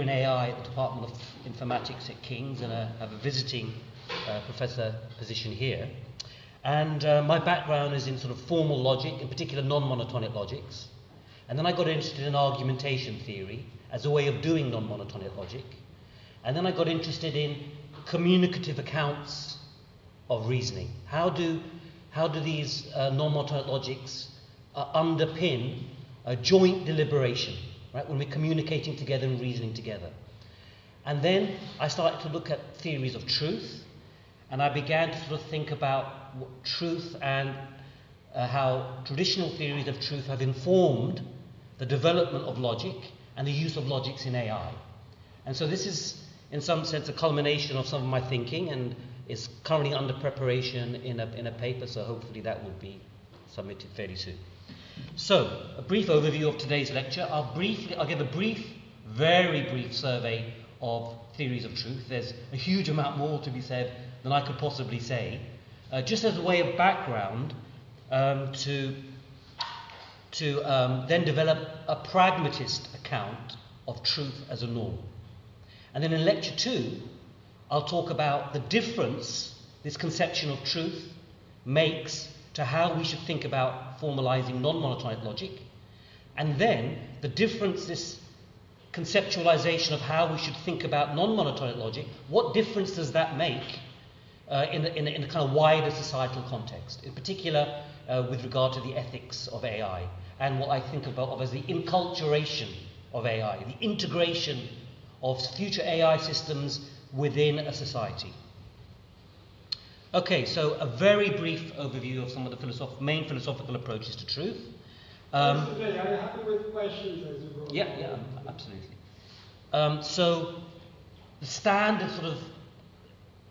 in AI at the Department of Informatics at King's, and I have a visiting uh, professor position here. And uh, my background is in sort of formal logic, in particular non monotonic logics. And then I got interested in argumentation theory as a way of doing non monotonic logic. And then I got interested in communicative accounts of reasoning. How do, how do these uh, non monotonic logics uh, underpin a joint deliberation? Right, when we're communicating together and reasoning together. And then I started to look at theories of truth, and I began to sort of think about truth and uh, how traditional theories of truth have informed the development of logic and the use of logics in AI. And so this is, in some sense, a culmination of some of my thinking, and is currently under preparation in a, in a paper, so hopefully that will be submitted fairly soon. So, a brief overview of today's lecture. I'll, briefly, I'll give a brief, very brief survey of theories of truth. There's a huge amount more to be said than I could possibly say. Uh, just as a way of background, um, to, to um, then develop a pragmatist account of truth as a norm. And then in lecture two, I'll talk about the difference this conception of truth makes to how we should think about formalizing non monotonic logic, and then the difference, this conceptualization of how we should think about non monotonic logic, what difference does that make uh, in, a, in, in, a, kind of wider societal context, in particular uh, with regard to the ethics of AI, and what I think about as the enculturation of AI, the integration of future AI systems within a society. Okay, so a very brief overview of some of the philosoph- main philosophical approaches to truth. Um, are you happy with questions as you? Yeah, yeah, absolutely. Um, so the standard sort of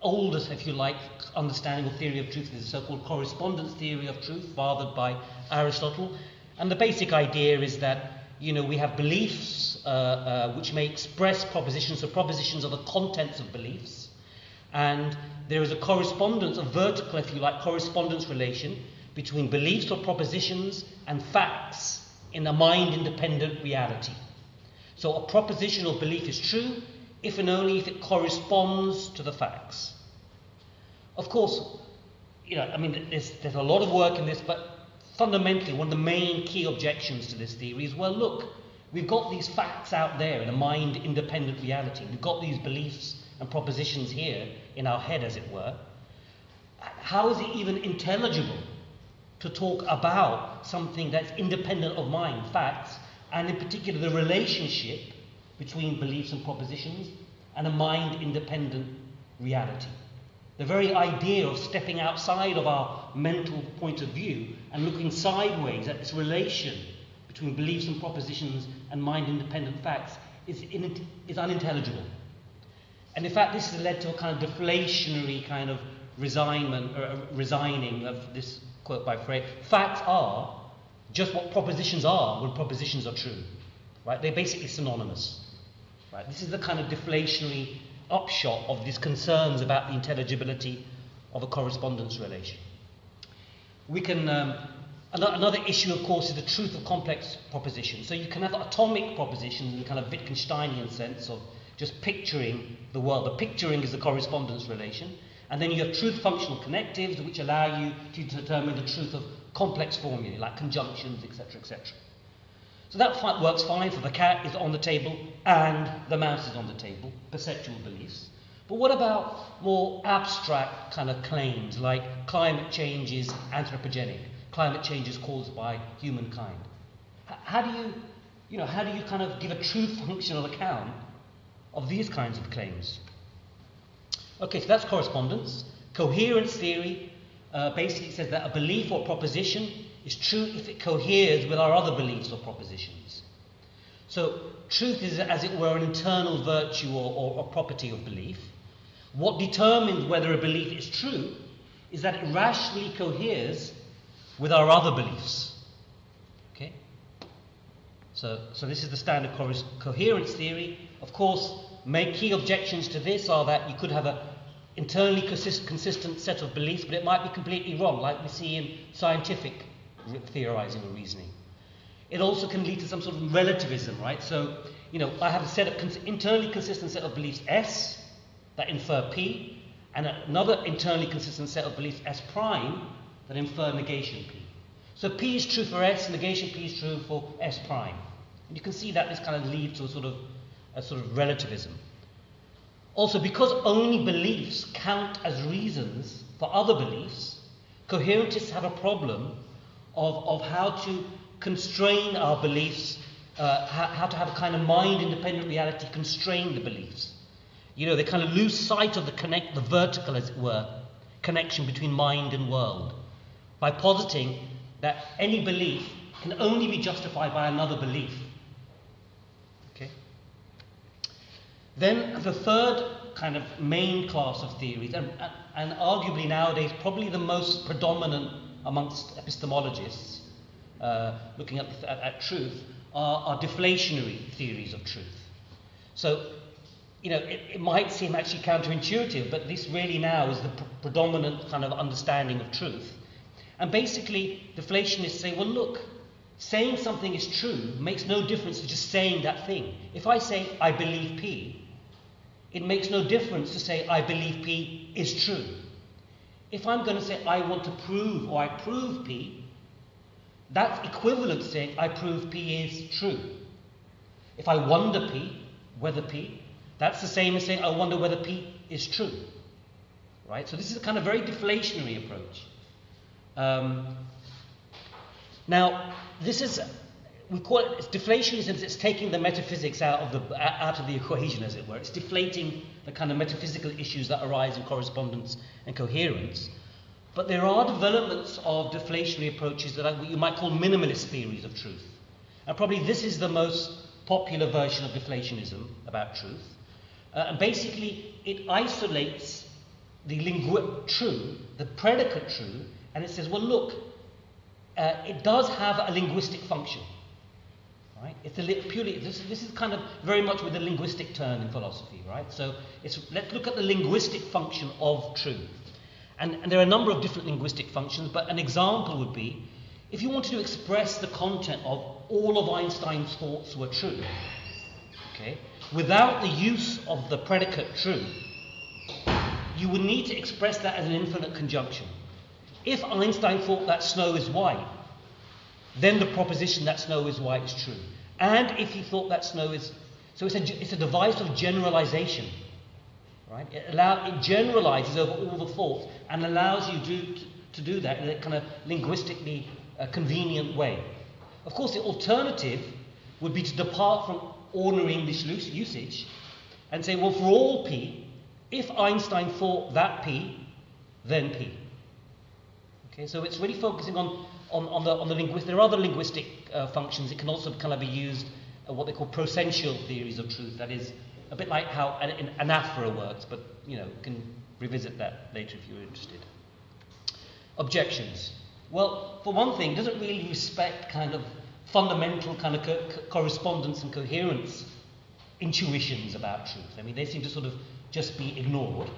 oldest, if you like, understanding or theory of truth is the so-called correspondence theory of truth, fathered by Aristotle. And the basic idea is that you know we have beliefs uh, uh, which may express propositions, so propositions are the contents of beliefs, and there is a correspondence, a vertical, if you like, correspondence relation between beliefs or propositions and facts in a mind independent reality. So a proposition or belief is true if and only if it corresponds to the facts. Of course, you know, I mean, there's, there's a lot of work in this, but fundamentally, one of the main key objections to this theory is well, look, we've got these facts out there in a mind independent reality. We've got these beliefs and propositions here in our head, as it were, how is it even intelligible to talk about something that's independent of mind, facts, and in particular the relationship between beliefs and propositions and a mind independent reality? The very idea of stepping outside of our mental point of view and looking sideways at this relation between beliefs and propositions and mind independent facts is, in, is unintelligible. And in fact, this has led to a kind of deflationary kind of resignment, or uh, resigning of this quote by Frege. Facts are just what propositions are when propositions are true. Right? They're basically synonymous. Right? This is the kind of deflationary upshot of these concerns about the intelligibility of a correspondence relation. We can um, another issue, of course, is the truth of complex propositions. So you can have atomic propositions in the kind of Wittgensteinian sense of just picturing the world. The picturing is the correspondence relation. And then you have truth functional connectives, which allow you to determine the truth of complex formulae, like conjunctions, etc., etc. So that works fine for the cat is on the table and the mouse is on the table, perceptual beliefs. But what about more abstract kind of claims like climate change is anthropogenic, climate change is caused by humankind? How do you, you know, how do you kind of give a truth functional account of these kinds of claims. Okay, so that's correspondence. Coherence theory uh, basically says that a belief or proposition is true if it coheres with our other beliefs or propositions. So, truth is, as it were, an internal virtue or, or, or property of belief. What determines whether a belief is true is that it rationally coheres with our other beliefs. Okay? So, so this is the standard co- coherence theory. Of course, my key objections to this are that you could have an internally consist- consistent set of beliefs, but it might be completely wrong, like we see in scientific theorizing or reasoning. It also can lead to some sort of relativism, right? So you know, I have a set of cons- internally consistent set of beliefs S that infer P, and another internally consistent set of beliefs S prime that infer negation P. So P is true for S, negation P is true for S prime. And you can see that this kind of leads to a sort of a sort of relativism. Also, because only beliefs count as reasons for other beliefs, coherentists have a problem of, of how to constrain our beliefs, uh, how, how to have a kind of mind independent reality constrain the beliefs. You know, they kind of lose sight of the connect, the vertical, as it were, connection between mind and world by positing that any belief can only be justified by another belief. Okay? Then the third kind of main class of theories, and, and arguably nowadays probably the most predominant amongst epistemologists uh, looking at, at, at truth, are, are, deflationary theories of truth. So, you know, it, it, might seem actually counterintuitive, but this really now is the pr- predominant kind of understanding of truth. And basically, deflationists say, well, look, saying something is true makes no difference to just saying that thing. If I say, I believe P, it makes no difference to say, I believe P is true. If I'm going to say, I want to prove or I prove P, that's equivalent to saying, I prove P is true. If I wonder P, whether P, that's the same as saying, I wonder whether P is true. Right? So this is a kind of very deflationary approach. Um, now, this is we call it it's deflationism. It's taking the metaphysics out of the out of the equation, as it were. It's deflating the kind of metaphysical issues that arise in correspondence and coherence. But there are developments of deflationary approaches that you might call minimalist theories of truth. And probably this is the most popular version of deflationism about truth. Uh, and basically, it isolates the lingu- true, the predicate true, and it says, well, look, uh, it does have a linguistic function. Right? It's a purely this, this is kind of very much with a linguistic turn in philosophy, right? So let's look at the linguistic function of truth. And, and there are a number of different linguistic functions, but an example would be if you wanted to express the content of all of Einstein's thoughts were true, okay, without the use of the predicate true, you would need to express that as an infinite conjunction. If Einstein thought that snow is white, then the proposition that snow is white is true. And if he thought that snow is. So it's a, it's a device of generalization. Right? It, allow, it generalizes over all the thoughts and allows you to, to do that in a kind of linguistically uh, convenient way. Of course, the alternative would be to depart from ordinary English loose usage and say, well, for all P, if Einstein thought that P, then P. Okay, so it's really focusing on, on, on the, on the linguistic. There are other linguistic uh, functions. It can also kind of be used uh, what they call prosentential theories of truth. That is a bit like how an, an anaphora works, but you know, can revisit that later if you're interested. Objections. Well, for one thing, doesn't really respect kind of fundamental kind of co- correspondence and coherence intuitions about truth. I mean, they seem to sort of just be ignored.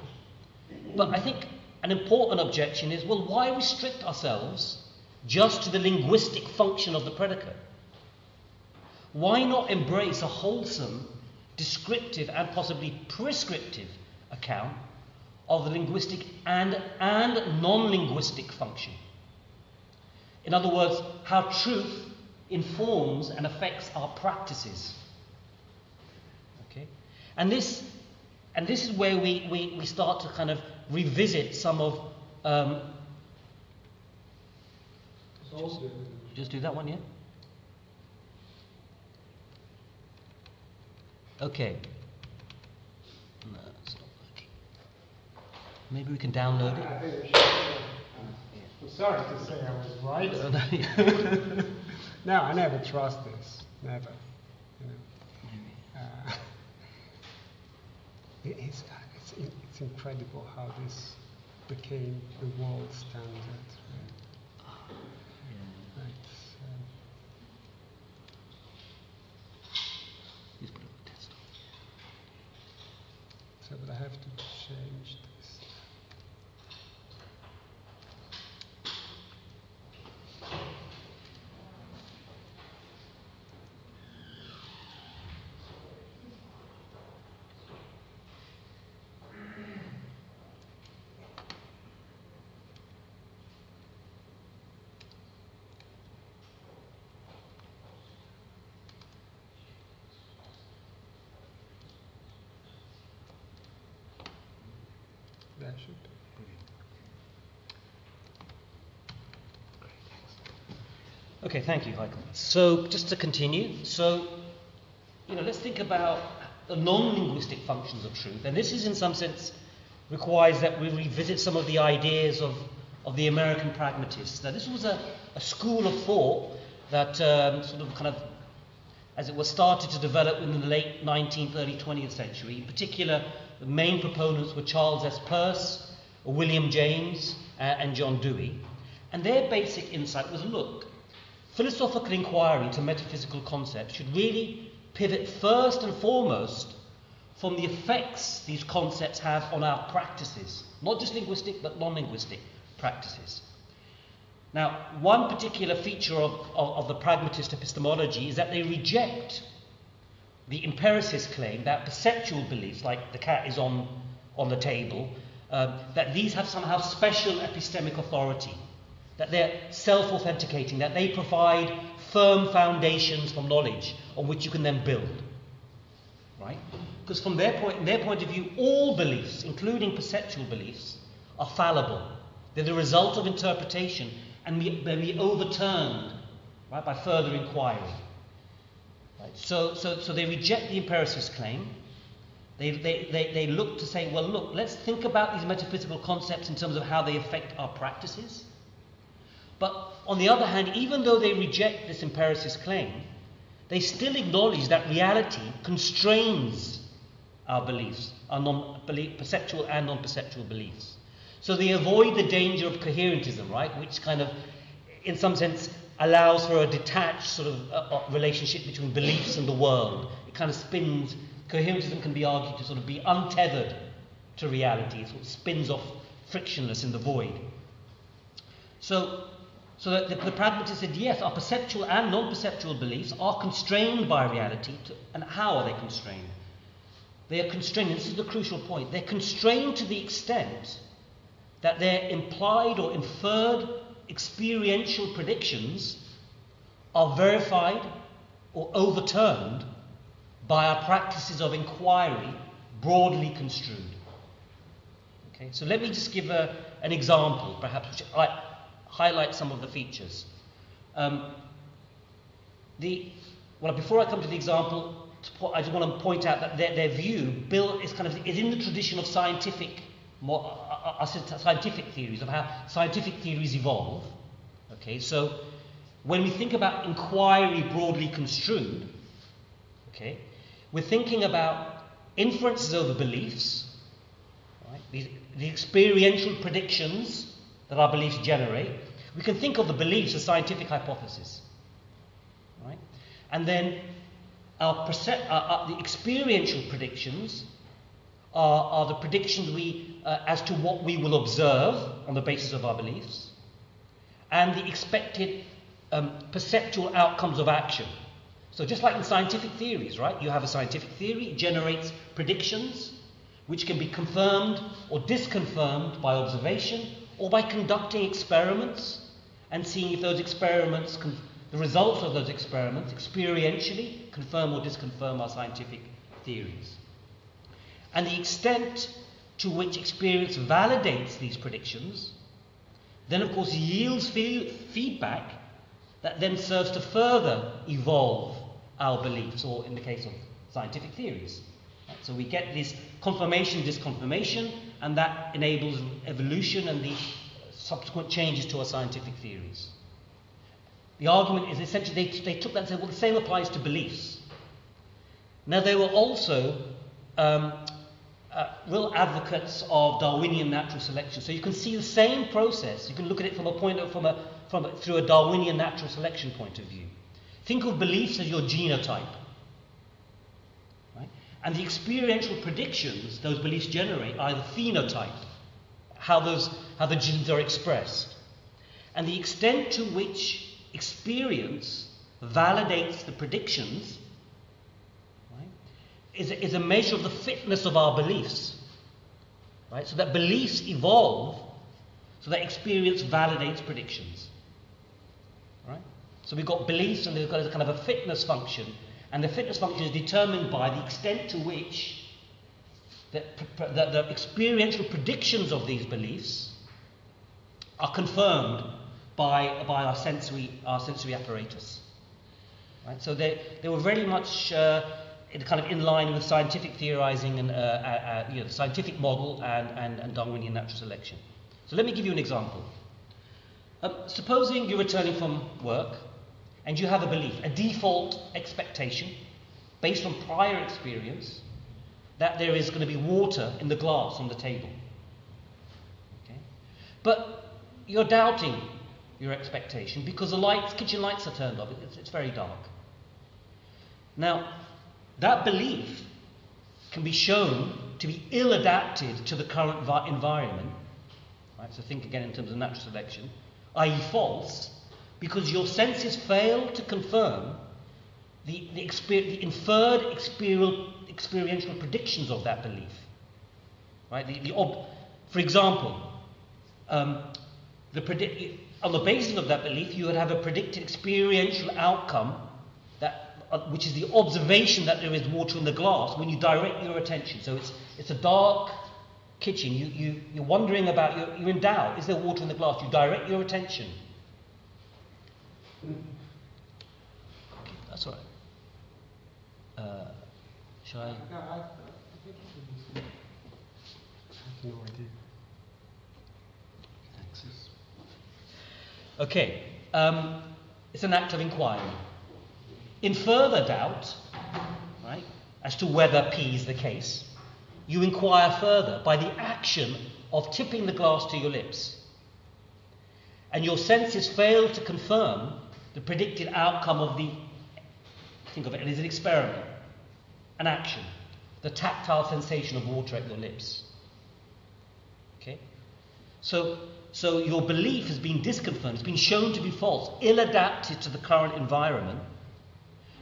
But I think an important objection is well, why restrict ourselves just to the linguistic function of the predicate? Why not embrace a wholesome, descriptive, and possibly prescriptive account of the linguistic and, and non linguistic function? In other words, how truth informs and affects our practices. Okay? And this, and this is where we, we, we start to kind of revisit some of. Um, just, just do that one, yeah? Okay. No, it's not working. Maybe we can download it. I think we should. I'm sorry to say I was right. no, I never trust this. Never. You know. Uh, it's, it's, it's incredible how this became the world standard. Right? Right, um, Please put it on the desktop. so, but I have to change this. should be. Okay, thank you, Heiko. So, just to continue, so, you know, let's think about the non linguistic functions of truth. And this is, in some sense, requires that we revisit some of the ideas of, of the American pragmatists. Now, this was a, a school of thought that um, sort of kind of, as it was, started to develop in the late 19th, early 20th century. In particular, the main proponents were Charles S. Peirce, William James, uh, and John Dewey. And their basic insight was look, philosophical inquiry into metaphysical concepts should really pivot first and foremost from the effects these concepts have on our practices, not just linguistic but non linguistic practices. Now, one particular feature of, of, of, the pragmatist epistemology is that they reject the empiricist claim that perceptual beliefs, like the cat is on, on the table, uh, that these have somehow special epistemic authority, that they're self authenticating, that they provide firm foundations for knowledge on which you can then build. Right? Because from their point, their point of view, all beliefs, including perceptual beliefs, are fallible. They're the result of interpretation and may be overturned right, by further inquiry. Right? So, so, so they reject the empiricist claim. They, they, they, they look to say, well, look, let's think about these metaphysical concepts in terms of how they affect our practices. But on the other hand, even though they reject this empiricist claim, they still acknowledge that reality constrains our beliefs, our non perceptual and non perceptual beliefs. So they avoid the danger of coherentism, right? Which kind of, in some sense, allows for a detached sort of uh, uh, relationship between beliefs and the world. It kind of spins, coherentism can be argued to sort of be untethered to reality. It sort of spins off frictionless in the void. So so that the, the pragmatist said, yes, our perceptual and non perceptual beliefs are constrained by reality. To, and how are they constrained? They are constrained, this is the crucial point, they're constrained to the extent that their implied or inferred experiential predictions are verified or overturned by our practices of inquiry broadly construed. Okay, so let me just give a, an example, perhaps, which I, highlight some of the features. Um, the, well, before I come to the example, to I just want to point out that their, their view Bill, is kind of is in the tradition of scientific, more, uh, uh, uh scientific theories of how scientific theories evolve. Okay, so when we think about inquiry broadly construed, okay, we're thinking about inferences over beliefs, right, the experiential predictions that our beliefs generate, we can think of the beliefs as scientific hypotheses. Right? And then our, perce- uh, uh, the experiential predictions are, are the predictions we, uh, as to what we will observe on the basis of our beliefs, and the expected um, perceptual outcomes of action. So, just like in scientific theories, right? You have a scientific theory, it generates predictions which can be confirmed or disconfirmed by observation or by conducting experiments and seeing if those experiments, the results of those experiments, experientially confirm or disconfirm our scientific theories. And the extent to which experience validates these predictions then, of course, yields fee- feedback that then serves to further evolve our beliefs, or in the case of scientific theories. So we get this confirmation, disconfirmation, and that enables evolution and the subsequent changes to our scientific theories. The argument is essentially they, they took that and said, well, the same applies to beliefs. Now, they were also um, uh, real advocates of Darwinian natural selection. So you can see the same process. You can look at it from a point of, from a, from a, through a Darwinian natural selection point of view. Think of beliefs as your genotype. Right? And the experiential predictions those beliefs generate are the phenotype how, those, how the genes are expressed. And the extent to which experience validates the predictions right, is, a, is a measure of the fitness of our beliefs. Right? So that beliefs evolve so that experience validates predictions. Right? So we've got beliefs and they've got a kind of a fitness function, and the fitness function is determined by the extent to which that the, the experiential predictions of these beliefs are confirmed by, by our, sensory, our sensory apparatus. Right? So they, they were very much uh, in, kind of in line with scientific theorizing and uh, uh, uh, you know, the scientific model and, and, and Darwinian natural selection. So let me give you an example. Uh, supposing you're returning from work and you have a belief, a default expectation based on prior experience that there is going to be water in the glass on the table. Okay? But you're doubting your expectation because the lights, kitchen lights are turned off. It's, it's very dark. Now, that belief can be shown to be ill adapted to the current vi- environment. Right? So think again in terms of natural selection, i.e., false, because your senses fail to confirm the, the, exper- the inferred experiential, experiential predictions of that belief. Right? The, the ob- for example, um, the on the basis of that belief, you would have a predicted experiential outcome uh, which is the observation that there is water in the glass when you direct your attention. So it's, it's a dark kitchen. You, you, you're wondering about, you're, you're in doubt. Is there water in the glass? You direct your attention. That's all right. Shall I? No, I, I think I have no idea. Thanks. Okay. Um, it's an act of inquiry. In further doubt, right, as to whether P is the case, you inquire further by the action of tipping the glass to your lips. And your senses fail to confirm the predicted outcome of the, think of it as an experiment, an action, the tactile sensation of water at your lips. Okay? So, so your belief has been disconfirmed, it's been shown to be false, ill adapted to the current environment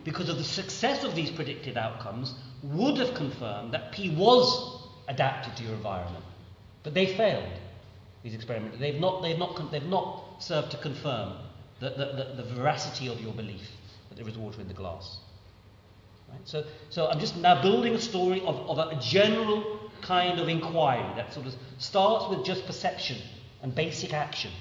because of the success of these predicted outcomes, would have confirmed that P was adapted to your environment. But they failed, these experiments. They've not, they've not, they've not served to confirm the, the, the, the veracity of your belief that there is water in the glass. Right? So, so I'm just now building a story of, of a general kind of inquiry that sort of starts with just perception and basic action.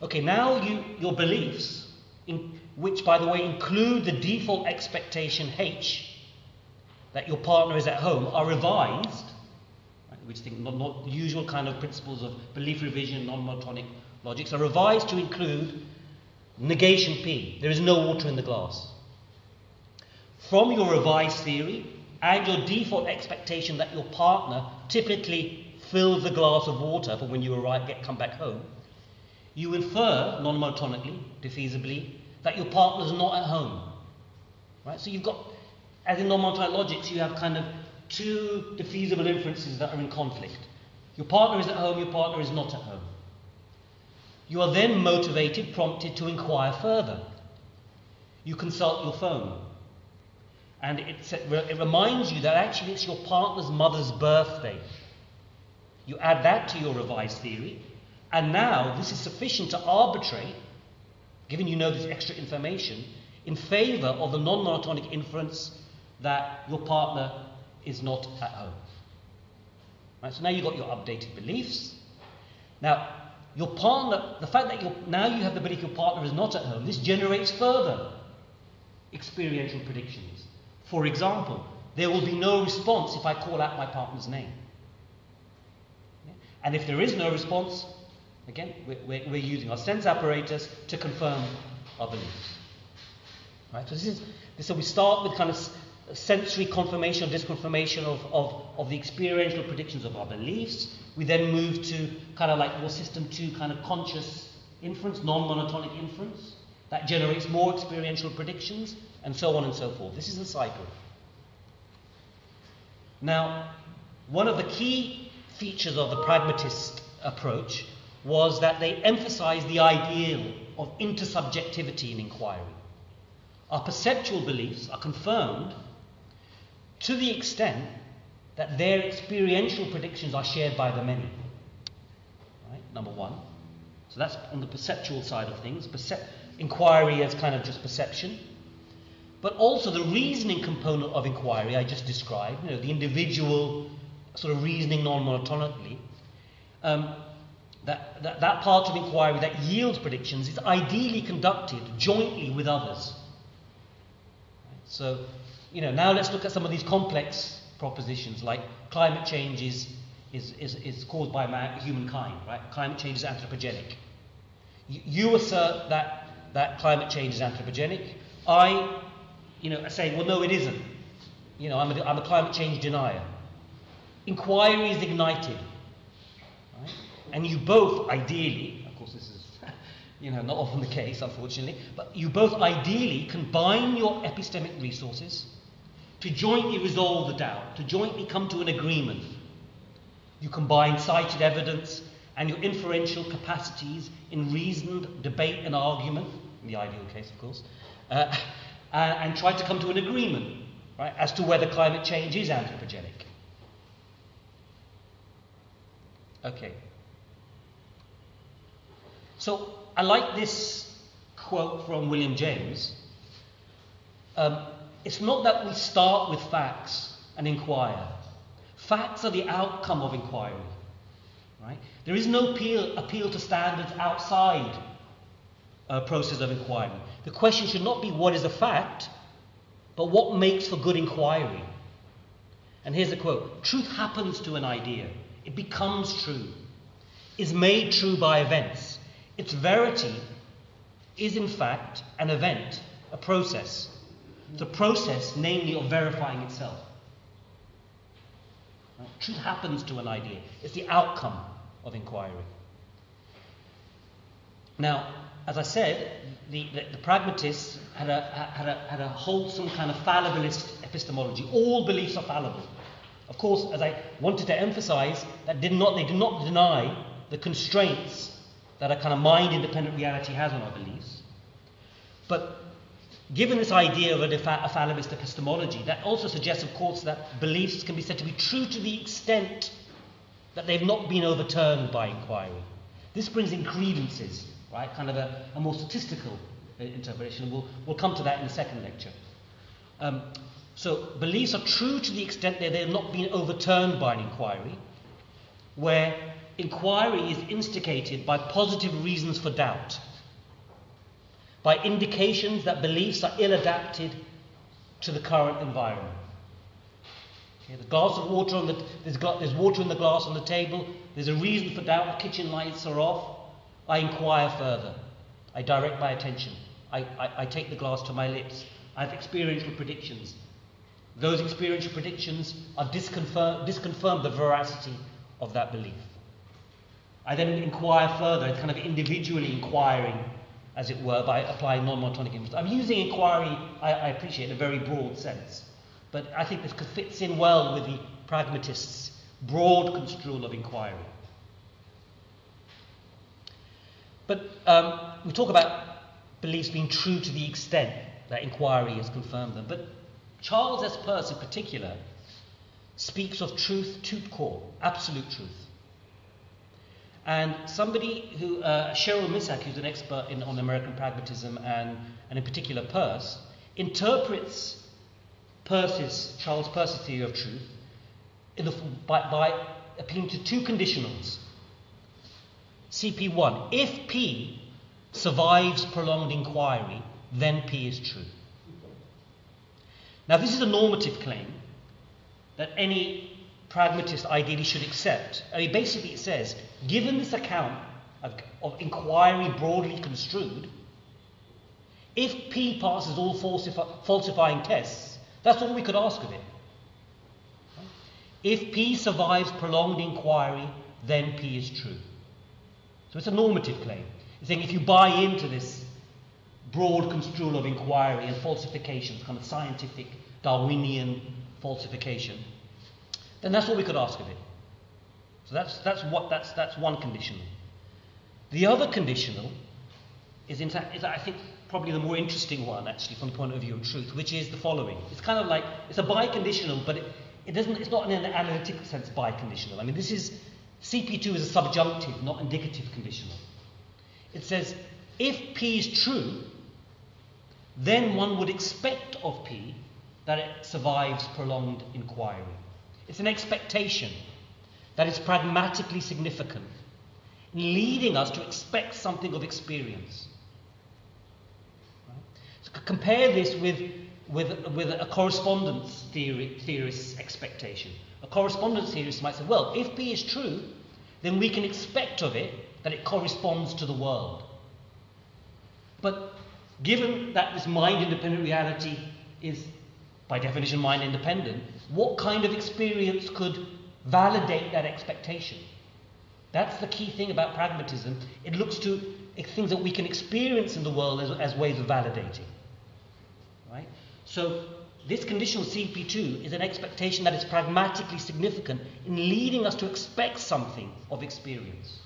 Okay, now you, your beliefs in, which, by the way, include the default expectation H that your partner is at home, are revised, right, which think not, not the usual kind of principles of belief revision, non-monotonic logics, are revised to include negation P. There is no water in the glass. From your revised theory and your default expectation that your partner typically fills the glass of water for when you arrive, get come back home, you infer non-monotonically, defeasibly, that your partner is not at home. Right? So you've got, as in non-monotonic logics, you have kind of two defeasible inferences that are in conflict. Your partner is at home, your partner is not at home. You are then motivated, prompted to inquire further. You consult your phone. And it, it reminds you that actually it's your partner's mother's birthday. You add that to your revised theory, and now this is sufficient to arbitrate given you know this extra information, in favour of the non monotonic inference that your partner is not at home. Right, so now you've got your updated beliefs. Now, your partner, the fact that now you have the belief your partner is not at home, this generates further experiential predictions. For example, there will be no response if I call out my partner's name. And if there is no response, Again, we're, we're, using our sense apparatus to confirm our beliefs. Right? So this is so we start with kind of sensory confirmation or disconfirmation of, of, of the experiential predictions of our beliefs. We then move to kind of like more system two kind of conscious inference, non-monotonic inference that generates more experiential predictions, and so on and so forth. This is the cycle. Now, one of the key features of the pragmatist approach was that they emphasized the ideal of intersubjectivity in inquiry. Our perceptual beliefs are confirmed to the extent that their experiential predictions are shared by the many. Right? Number one. So that's on the perceptual side of things. Percep- inquiry as kind of just perception. But also the reasoning component of inquiry I just described, you know, the individual sort of reasoning non-monotonically, um, that, that, that part of inquiry that yields predictions is ideally conducted jointly with others. So, you know, now let's look at some of these complex propositions like climate change is, is, is, is caused by man, humankind, right? Climate change is anthropogenic. You, you assert that, that climate change is anthropogenic. I, you know, saying, well, no, it isn't. You know, I'm a, I'm a climate change denier. Inquiry is ignited. Right? And you both, ideally, of course, this is you know, not often the case, unfortunately, but you both ideally combine your epistemic resources to jointly resolve the doubt, to jointly come to an agreement. You combine cited evidence and your inferential capacities in reasoned debate and argument, in the ideal case, of course, uh, and, and try to come to an agreement right, as to whether climate change is anthropogenic. Okay. So I like this quote from William James. Um, it's not that we start with facts and inquire. Facts are the outcome of inquiry. Right? There is no appeal, appeal to standards outside a process of inquiry. The question should not be what is a fact, but what makes for good inquiry. And here's a quote Truth happens to an idea, it becomes true, is made true by events. Its verity is, in fact, an event, a process. The process, namely, of verifying itself. Right? Truth happens to an idea, it's the outcome of inquiry. Now, as I said, the, the, the, pragmatists had a, had, a, had a wholesome kind of fallibilist epistemology. All beliefs are fallible. Of course, as I wanted to emphasize, that did not, they did not deny the constraints that a kind of mind independent reality has on our beliefs. But given this idea of a, defa- a fallibilist epistemology, that also suggests, of course, that beliefs can be said to be true to the extent that they've not been overturned by inquiry. This brings in credences, right? Kind of a, a more statistical uh, interpretation. We'll, we'll come to that in the second lecture. Um, so, beliefs are true to the extent that they have not been overturned by an inquiry, where inquiry is instigated by positive reasons for doubt, by indications that beliefs are ill adapted to the current environment. The glass of water on the there's, there's water in the glass on the table. There's a reason for doubt. The kitchen lights are off. I inquire further. I direct my attention. I, I, I take the glass to my lips. I have experiential predictions. Those experiential predictions are disconfirm, disconfirm the veracity of that belief. I then inquire further, kind of individually inquiring, as it were, by applying non monotonic inference. I'm using inquiry, I, I, appreciate, in a very broad sense. But I think this fits in well with the pragmatists' broad construal of inquiry. But um, we talk about beliefs being true to the extent that inquiry has confirmed them. But Charles S. Peirce, in particular, speaks of truth tout court, absolute truth. And somebody who, uh, Cheryl Misak, who's an expert in, on American pragmatism and, and in particular Peirce, interprets Peirce's, Charles Peirce's theory of truth the, by, by appealing to two conditionals. CP1 If P survives prolonged inquiry, then P is true. Now, this is a normative claim that any pragmatist ideally should accept. I mean, basically, it says given this account of, of inquiry broadly construed, if P passes all falsifi- falsifying tests, that's all we could ask of it. If P survives prolonged inquiry, then P is true. So it's a normative claim. It's saying if you buy into this broad construal of inquiry and falsification, kind of scientific Darwinian falsification, then that's what we could ask of it. So that's, that's, what, that's, that's one conditional. The other conditional is, in fact, is, I think, probably the more interesting one, actually, from the point of view of truth, which is the following. It's kind of like, it's a biconditional, but it, it doesn't, it's not in an analytic sense biconditional. I mean, this is, CP2 is a subjunctive, not indicative conditional. It says, if P is true, then one would expect of P that it survives prolonged inquiry. It's an expectation that is pragmatically significant, leading us to expect something of experience. So compare this with, with, with a correspondence theory, theorist's expectation. A correspondence theorist might say, well, if P is true, then we can expect of it that it corresponds to the world. But given that this mind independent reality is, by definition, mind independent, what kind of experience could validate that expectation? That's the key thing about pragmatism. It looks to things that we can experience in the world as, as ways of validating. Right? So, this conditional CP2 is an expectation that is pragmatically significant in leading us to expect something of experience.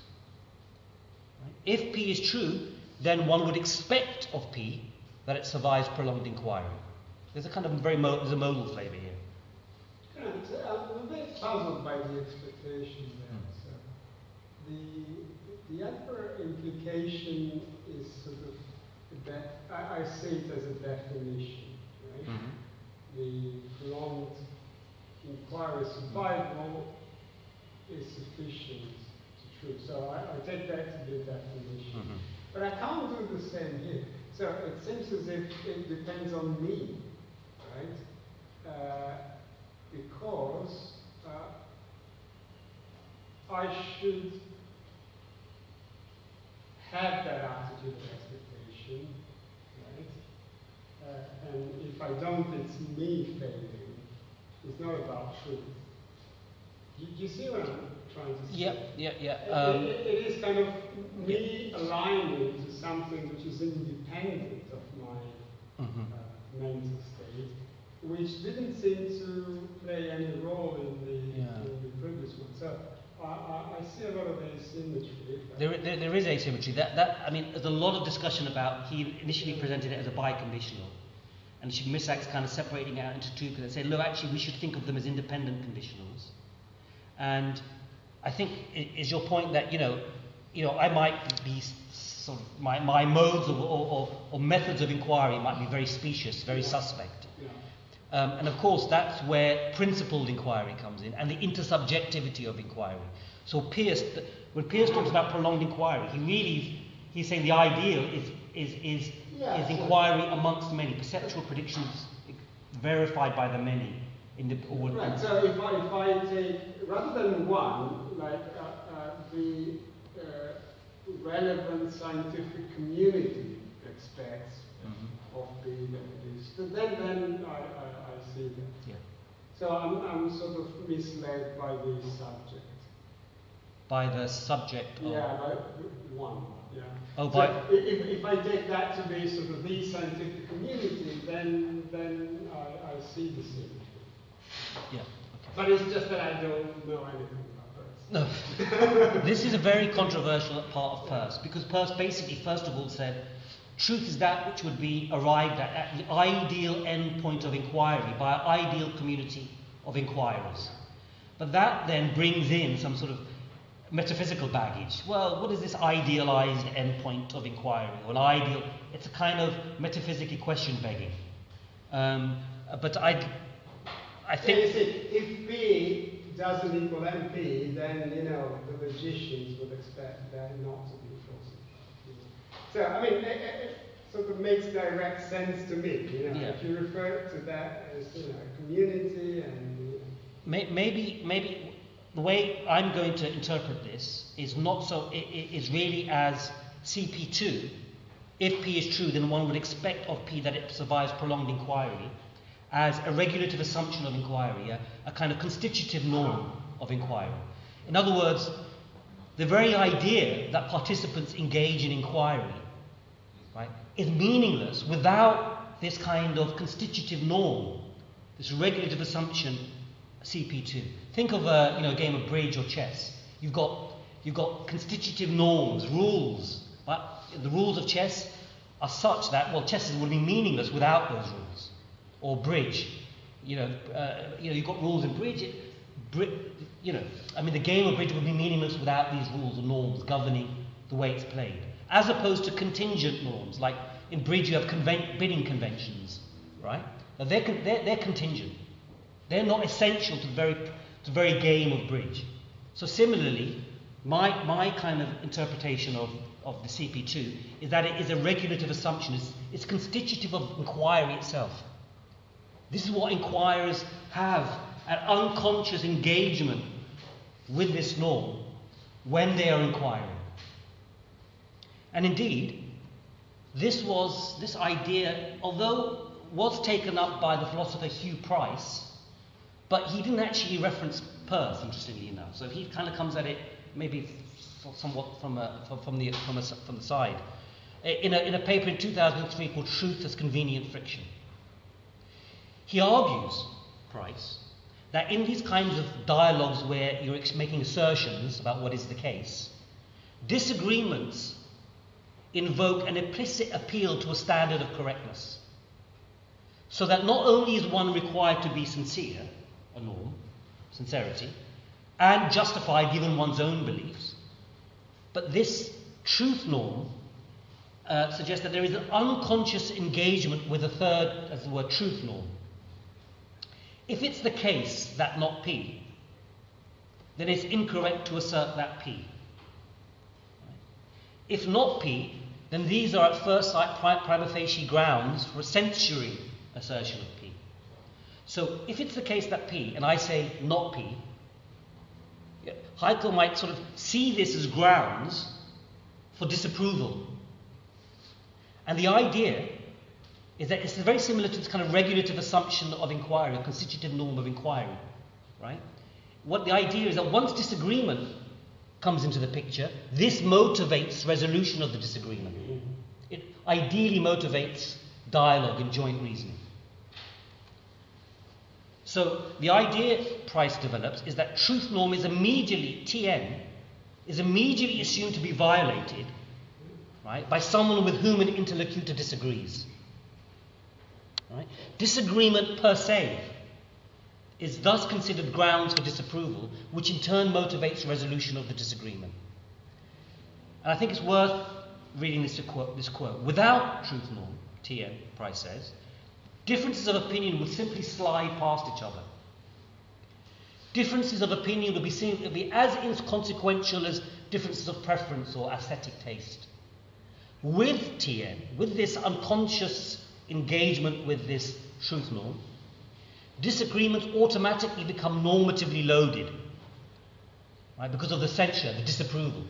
If P is true, then one would expect of P that it survives prolonged inquiry. There's a kind of very mo- there's a modal flavour here. I'm a bit puzzled by the expectation there. Mm. So the the other implication is sort of that I, I see it as a definition. The prolonged inquiry survival is sufficient to true. So I, I take that to be a definition. Mm-hmm. But I can't do the same here. So it seems as if it depends on me, right? Uh, because uh, I should have that attitude of expectation, right? Uh, and if I don't, it's me failing. It's not about truth. You, you see what I'm trying to say? Yeah, yeah, yeah. Um, it, it is kind of me aligning to something which is independent of my mm-hmm. uh, mental state, which didn't seem to play any role in the, yeah. in the previous one. So I, I, I, see a lot of asymmetry. There, there, there is asymmetry. That, that, I mean, there's a lot of discussion about, he initially presented it as a biconditional. And she Misak's kind of separating out into two because they say, look, actually, we should think of them as independent conditionals. And I think is your point that you know, you know, I might be sort of my, my modes or, or, or methods of inquiry might be very specious, very suspect. Um, and of course, that's where principled inquiry comes in and the intersubjectivity of inquiry. So Peirce, when Peirce talks about prolonged inquiry, he really he's saying the ideal is is is, yeah, is inquiry amongst many perceptual predictions verified by the many in the right. So if I, if I take rather than one, like uh, uh, the uh, relevant scientific community expects mm-hmm. of the this, then then I, I, I see that. Yeah. So I'm, I'm sort of misled by the subject. By the subject. Of yeah, by one. Oh, so if, if I take that to be sort of the scientific community, then then I, I see the same. Yeah. Okay. But it's just that I don't know anything. No. this is a very controversial part of Peirce because Peirce basically, first of all, said truth is that which would be arrived at at the ideal end point of inquiry by an ideal community of inquirers. But that then brings in some sort of metaphysical baggage. Well, what is this idealized endpoint of inquiry? Or an ideal, it's a kind of metaphysically question begging. Um, but I, I think. if P doesn't equal MP, then, you know, the logicians would expect that not to be falsified. So, I mean, it, it, sort of makes direct sense to me, you know, yeah. if you refer to that as, you know, a community and. You know. Maybe, maybe the way I'm going to interpret this is not so, is really as CP2. If P is true, then one would expect of P that it survives prolonged inquiry as a regulative assumption of inquiry, a, a kind of constitutive norm of inquiry. In other words, the very idea that participants engage in inquiry right, is meaningless without this kind of constitutive norm, this regulative assumption, CP2. Think of a, you know, a game of bridge or chess. You've got, you've got constitutive norms, rules. But the rules of chess are such that, well, chess would be meaningless without those rules or bridge. You know, uh, you know, you've got rules in bridge. It, you know, I mean, the game of bridge would be meaningless without these rules or norms governing the way it's played, as opposed to contingent norms like in bridge you have conven- bidding conventions, right? Now they're, con- they're, they're contingent. They're not essential to the very, the very game of bridge. So similarly, my, my kind of interpretation of, of the CP2 is that it is a regulative assumption. It's, it's constitutive of inquiry itself. This is what inquirers have an unconscious engagement with this law when they are inquiring. And indeed, this was this idea, although was taken up by the philosopher Huw Price, but he didn't actually reference Peirce, interestingly enough. So he kind of comes at it maybe somewhat from, a, from, the, from, a, from the side. In a, in a paper in 2003 called Truth as Convenient Friction. He argues, Price, that in these kinds of dialogues where you're making assertions about what is the case, disagreements invoke an implicit appeal to a standard of correctness. So that not only is one required to be sincere, a norm, sincerity, and justified given one's own beliefs, but this truth norm uh, suggests that there is an unconscious engagement with a third, as it were, truth norm. If it's the case that not P, then it's incorrect to assert that P. If not P, then these are at first sight prima facie grounds for a sensory assertion of. So if it's the case that P, and I say not P, Hykel might sort of see this as grounds for disapproval. And the idea is that it's very similar to this kind of regulative assumption of inquiry, a constitutive norm of inquiry, right? What the idea is that once disagreement comes into the picture, this motivates resolution of the disagreement. It ideally motivates dialogue and joint reasoning. So the idea Price develops is that truth norm is immediately, TN, is immediately assumed to be violated right, by someone with whom an interlocutor disagrees. Right? Disagreement per se is thus considered grounds for disapproval, which in turn motivates resolution of the disagreement. And I think it's worth reading this quote. This quote. Without truth norm, TN, Price says, Differences of opinion would simply slide past each other. Differences of opinion would be, seen, would be as inconsequential as differences of preference or aesthetic taste. With TN, with this unconscious engagement with this truth norm, disagreements automatically become normatively loaded right, because of the censure, the disapproval.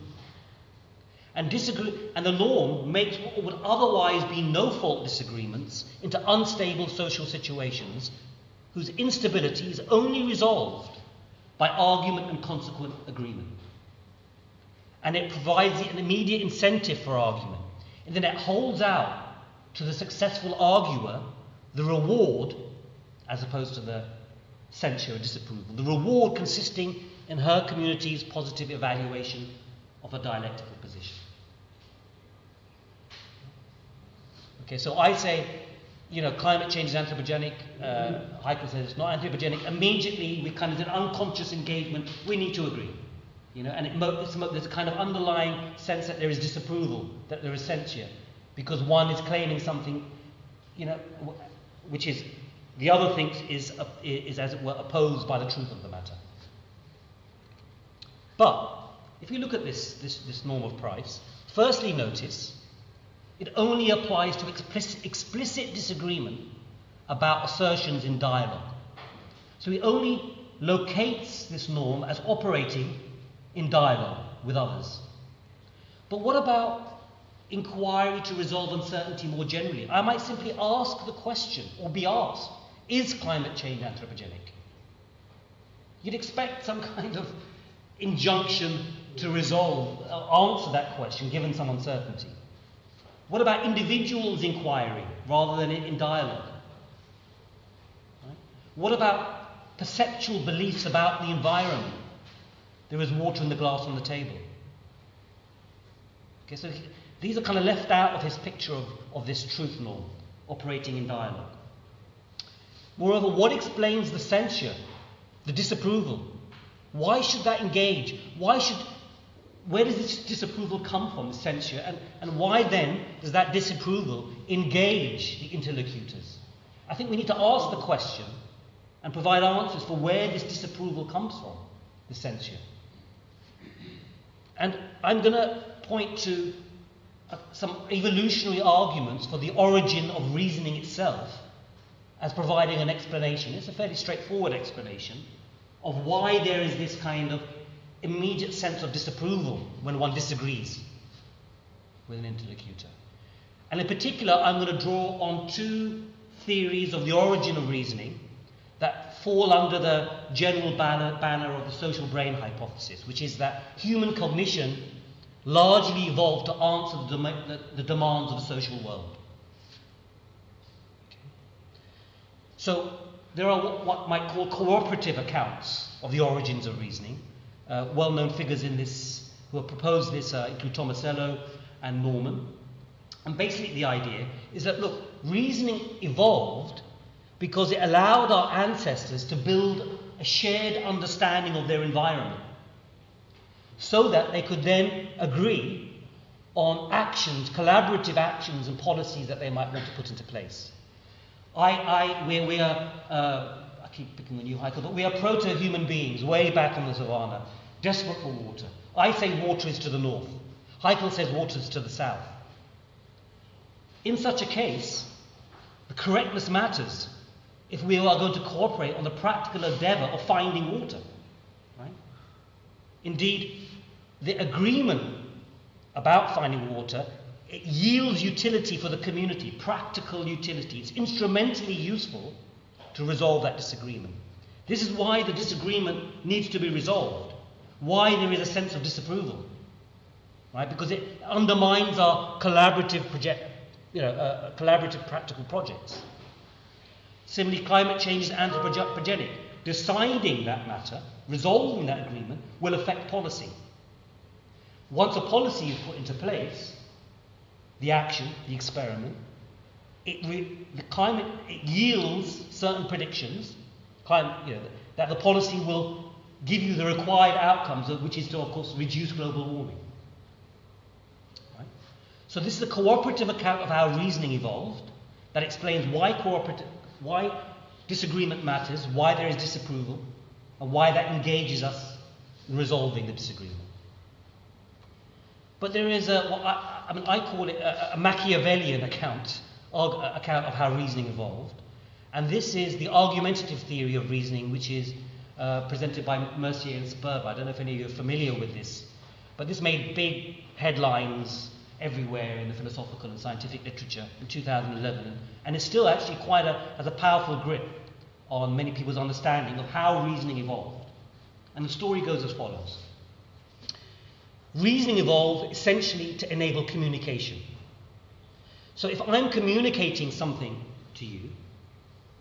And, disagree, and the norm makes what would otherwise be no fault disagreements into unstable social situations whose instability is only resolved by argument and consequent agreement. And it provides an immediate incentive for argument. And then it holds out to the successful arguer the reward, as opposed to the censure or disapproval, the reward consisting in her community's positive evaluation of a dialectical position. Okay, so I say, you know, climate change is anthropogenic. Uh, Hykel says it's not anthropogenic. Immediately, we kind of did unconscious engagement. We need to agree. You know, and it, there's a kind of underlying sense that there is disapproval, that there is censure, because one is claiming something, you know, which is the other thinks is, is as it were opposed by the truth of the matter. But if you look at this, this, this norm of price, firstly notice it only applies to explicit, explicit disagreement about assertions in dialogue. So he only locates this norm as operating in dialogue with others. But what about inquiry to resolve uncertainty more generally? I might simply ask the question, or be asked, is climate change anthropogenic? You'd expect some kind of injunction to resolve, uh, answer that question given some uncertainty. What about individuals inquiring rather than in dialogue? What about perceptual beliefs about the environment? There is water in the glass on the table. Okay, so these are kind of left out of his picture of, of this truth norm operating in dialogue. Moreover, what explains the censure, the disapproval? Why should that engage? Why should where does this disapproval come from, the censure, and, and why then does that disapproval engage the interlocutors? I think we need to ask the question and provide answers for where this disapproval comes from, the censure. And I'm going to point to uh, some evolutionary arguments for the origin of reasoning itself as providing an explanation. It's a fairly straightforward explanation of why there is this kind of immediate sense of disapproval when one disagrees with an interlocutor. And in particular, I'm going to draw on two theories of the origin of reasoning that fall under the general banner, banner of the social brain hypothesis, which is that human cognition largely evolved to answer the, the, the demands of the social world. Okay. So there are what, what might call cooperative accounts of the origins of reasoning. Uh, well-known figures in this who have proposed this uh, include Tomasello and Norman. And basically, the idea is that look, reasoning evolved because it allowed our ancestors to build a shared understanding of their environment so that they could then agree on actions, collaborative actions and policies that they might want to put into place. I, I, we, we are, uh, keep picking the new Hykel, but we are proto-human beings way back on the savannah, desperate for water. I say water is to the north. Hykel says water is to the south. In such a case, the correctness matters if we are going to cooperate on the practical endeavour of finding water. Right? Indeed, the agreement about finding water it yields utility for the community, practical utility. It's instrumentally useful to resolve that disagreement. This is why the disagreement needs to be resolved, why there is a sense of disapproval, right? Because it undermines our collaborative project, you know, uh, collaborative practical projects. Similarly, climate change is anthropogenic. Deciding that matter, resolving that agreement, will affect policy. Once a policy is put into place, the action, the experiment, it re- the climate it yields certain predictions, climate, you know, that the policy will give you the required outcomes, which is to, of course, reduce global warming. Right? So this is a cooperative account of how reasoning evolved that explains why cooperative why disagreement matters, why there is disapproval, and why that engages us in resolving the disagreement. But there is a, I, I mean, I call it a, a Machiavellian account, account of how reasoning evolved. And this is the argumentative theory of reasoning, which is uh, presented by Mercier and Sperber. I don't know if any of you are familiar with this, but this made big headlines everywhere in the philosophical and scientific literature in 2011, and it's still actually quite a, has a powerful grip on many people's understanding of how reasoning evolved. And the story goes as follows. Reasoning evolved essentially to enable communication. So if I'm communicating something to you,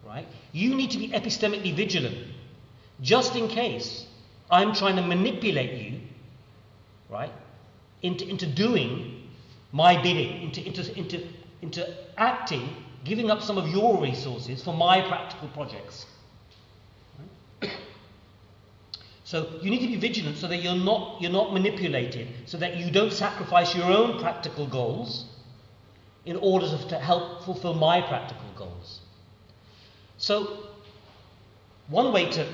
right, you need to be epistemically vigilant, just in case I'm trying to manipulate you, right, into, into doing my bidding, into, into, into, into acting, giving up some of your resources for my practical projects. So you need to be vigilant so that you're not, you're not manipulated, so that you don't sacrifice your own practical goals in order to help fulfill my practical goals. So, one way to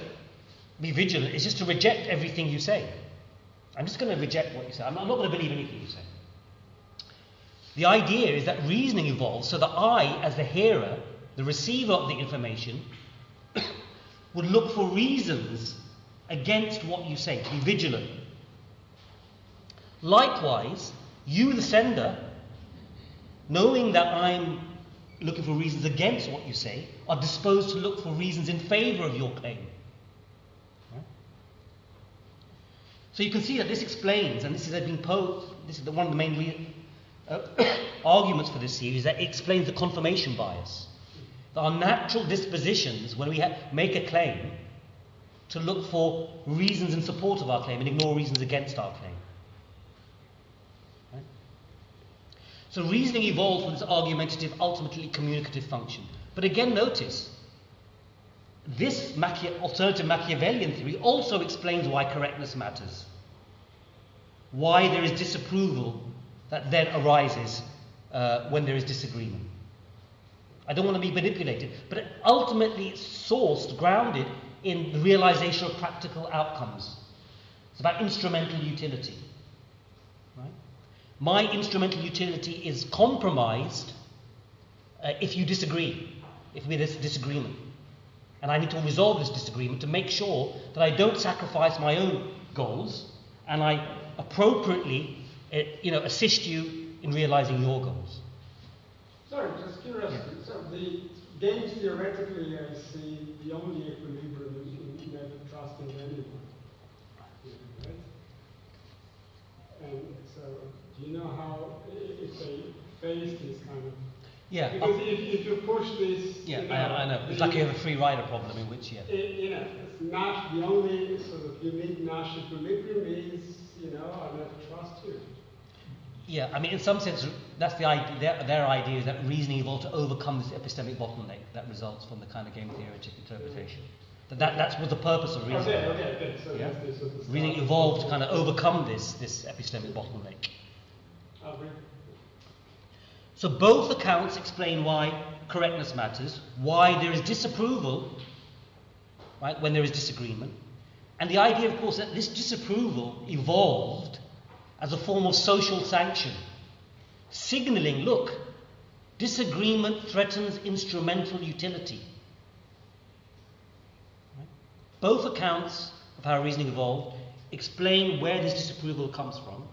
be vigilant is just to reject everything you say. I'm just going to reject what you say. I'm not going to believe anything you say. The idea is that reasoning evolves so that I, as the hearer, the receiver of the information, would look for reasons against what you say, to be vigilant. Likewise, you, the sender, knowing that I'm looking for reasons against what you say, are disposed to look for reasons in favour of your claim. So you can see that this explains, and this is being posed, this is the, one of the main re- uh, arguments for this series, that it explains the confirmation bias. That our natural dispositions, when we ha- make a claim, to look for reasons in support of our claim and ignore reasons against our claim. So reasoning evolves from this argumentative, ultimately communicative function. But again, notice this Machia- alternative Machiavellian theory also explains why correctness matters. why there is disapproval that then arises uh, when there is disagreement. I don't want to be manipulated, but ultimately it's sourced, grounded in the realization of practical outcomes. It's about instrumental utility. My instrumental utility is compromised uh, if you disagree, if we have this disagreement. And I need to resolve this disagreement to make sure that I don't sacrifice my own goals and I appropriately uh, you know, assist you in realizing your goals. Sorry, just curious. Yeah. So the games theoretically, I see the only equilibrium is in never trusting anyone. Right? And so, you know how if they face this kind of yeah. Because if, if you push this. Yeah, you know, I, I, know. It's like you have a free rider problem in which, yeah. It, you know, it's not the only sort of unique Nash equilibrium is, you know, I never trust you. Yeah, I mean, in some sense, that's the idea. Their, their idea is that reasoning evolved to overcome this epistemic bottleneck that results from the kind of game theoretic interpretation. That, that that's what the purpose of reasoning. Okay, okay, okay. So yeah? that's the reasoning evolved to kind of overcome this this epistemic bottleneck. So both accounts explain why correctness matters, why there is disapproval, right, when there is disagreement, and the idea, of course, that this disapproval evolved as a form of social sanction, signaling look, disagreement threatens instrumental utility. Right? Both accounts of how reasoning evolved explain where this disapproval comes from.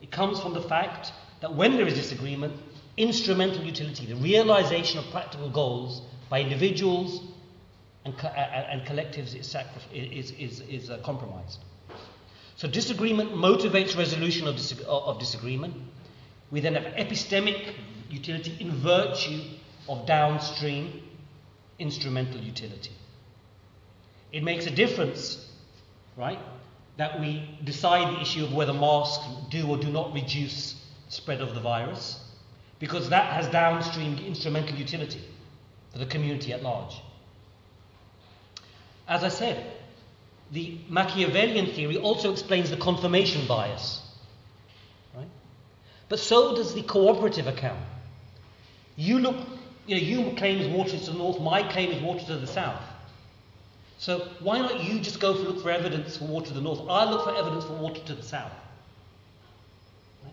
It comes from the fact that when there is disagreement, instrumental utility, the realization of practical goals by individuals and, co- uh, uh, and collectives is, is, is, is uh, compromised. So disagreement motivates resolution of, dis- uh, of disagreement. We then have epistemic utility in virtue of downstream instrumental utility. It makes a difference, right, that we decide the issue of whether masks do or do not reduce spread of the virus, because that has downstream instrumental utility for the community at large. As I said, the Machiavellian theory also explains the confirmation bias. Right? But so does the cooperative account. You look, you know, you claim is water to the north, my claim is water to the south. So why not you just go for look for evidence for water to the north? I'll look for evidence for water to the south.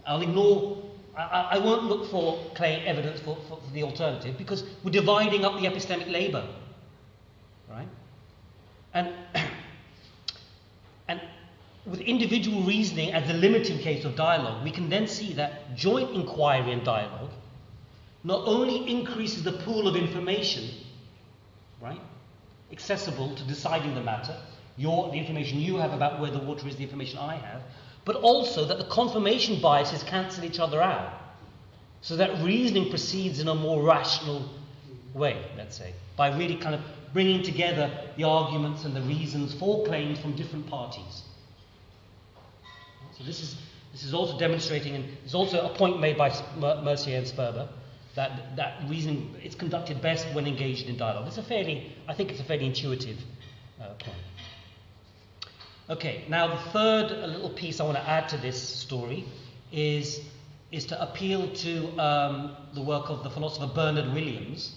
I'll ignore, I, I won't look for evidence for, for, for the alternative because we're dividing up the epistemic labour. Right? And And with individual reasoning as the limiting case of dialogue, we can then see that joint inquiry and dialogue not only increases the pool of information, right, accessible to deciding the matter, your, the information you have about where the water is, the information I have, but also that the confirmation biases cancel each other out. So that reasoning proceeds in a more rational way, let's say, by really kind of bringing together the arguments and the reasons for claims from different parties. So this is, this is also demonstrating, and it's also a point made by Mercier and Sperber, that, that reasoning is conducted best when engaged in dialogue. It's a fairly, I think it's a fairly intuitive uh, point. Okay, now the third little piece I want to add to this story is, is to appeal to um, the work of the philosopher Bernard Williams,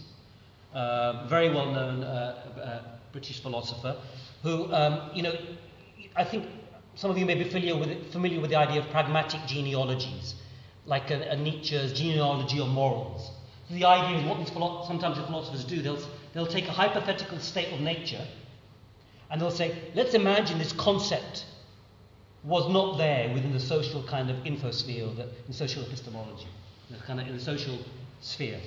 uh, very well known uh, uh, British philosopher, who, um, you know, I think some of you may be familiar with, it, familiar with the idea of pragmatic genealogies, like a, a Nietzsche's genealogy of morals. The idea is what these philo- sometimes the philosophers do, they'll, they'll take a hypothetical state of nature and they'll say, let's imagine this concept was not there within the social kind of infosphere, the, in social epistemology, the kind of in the social sphere.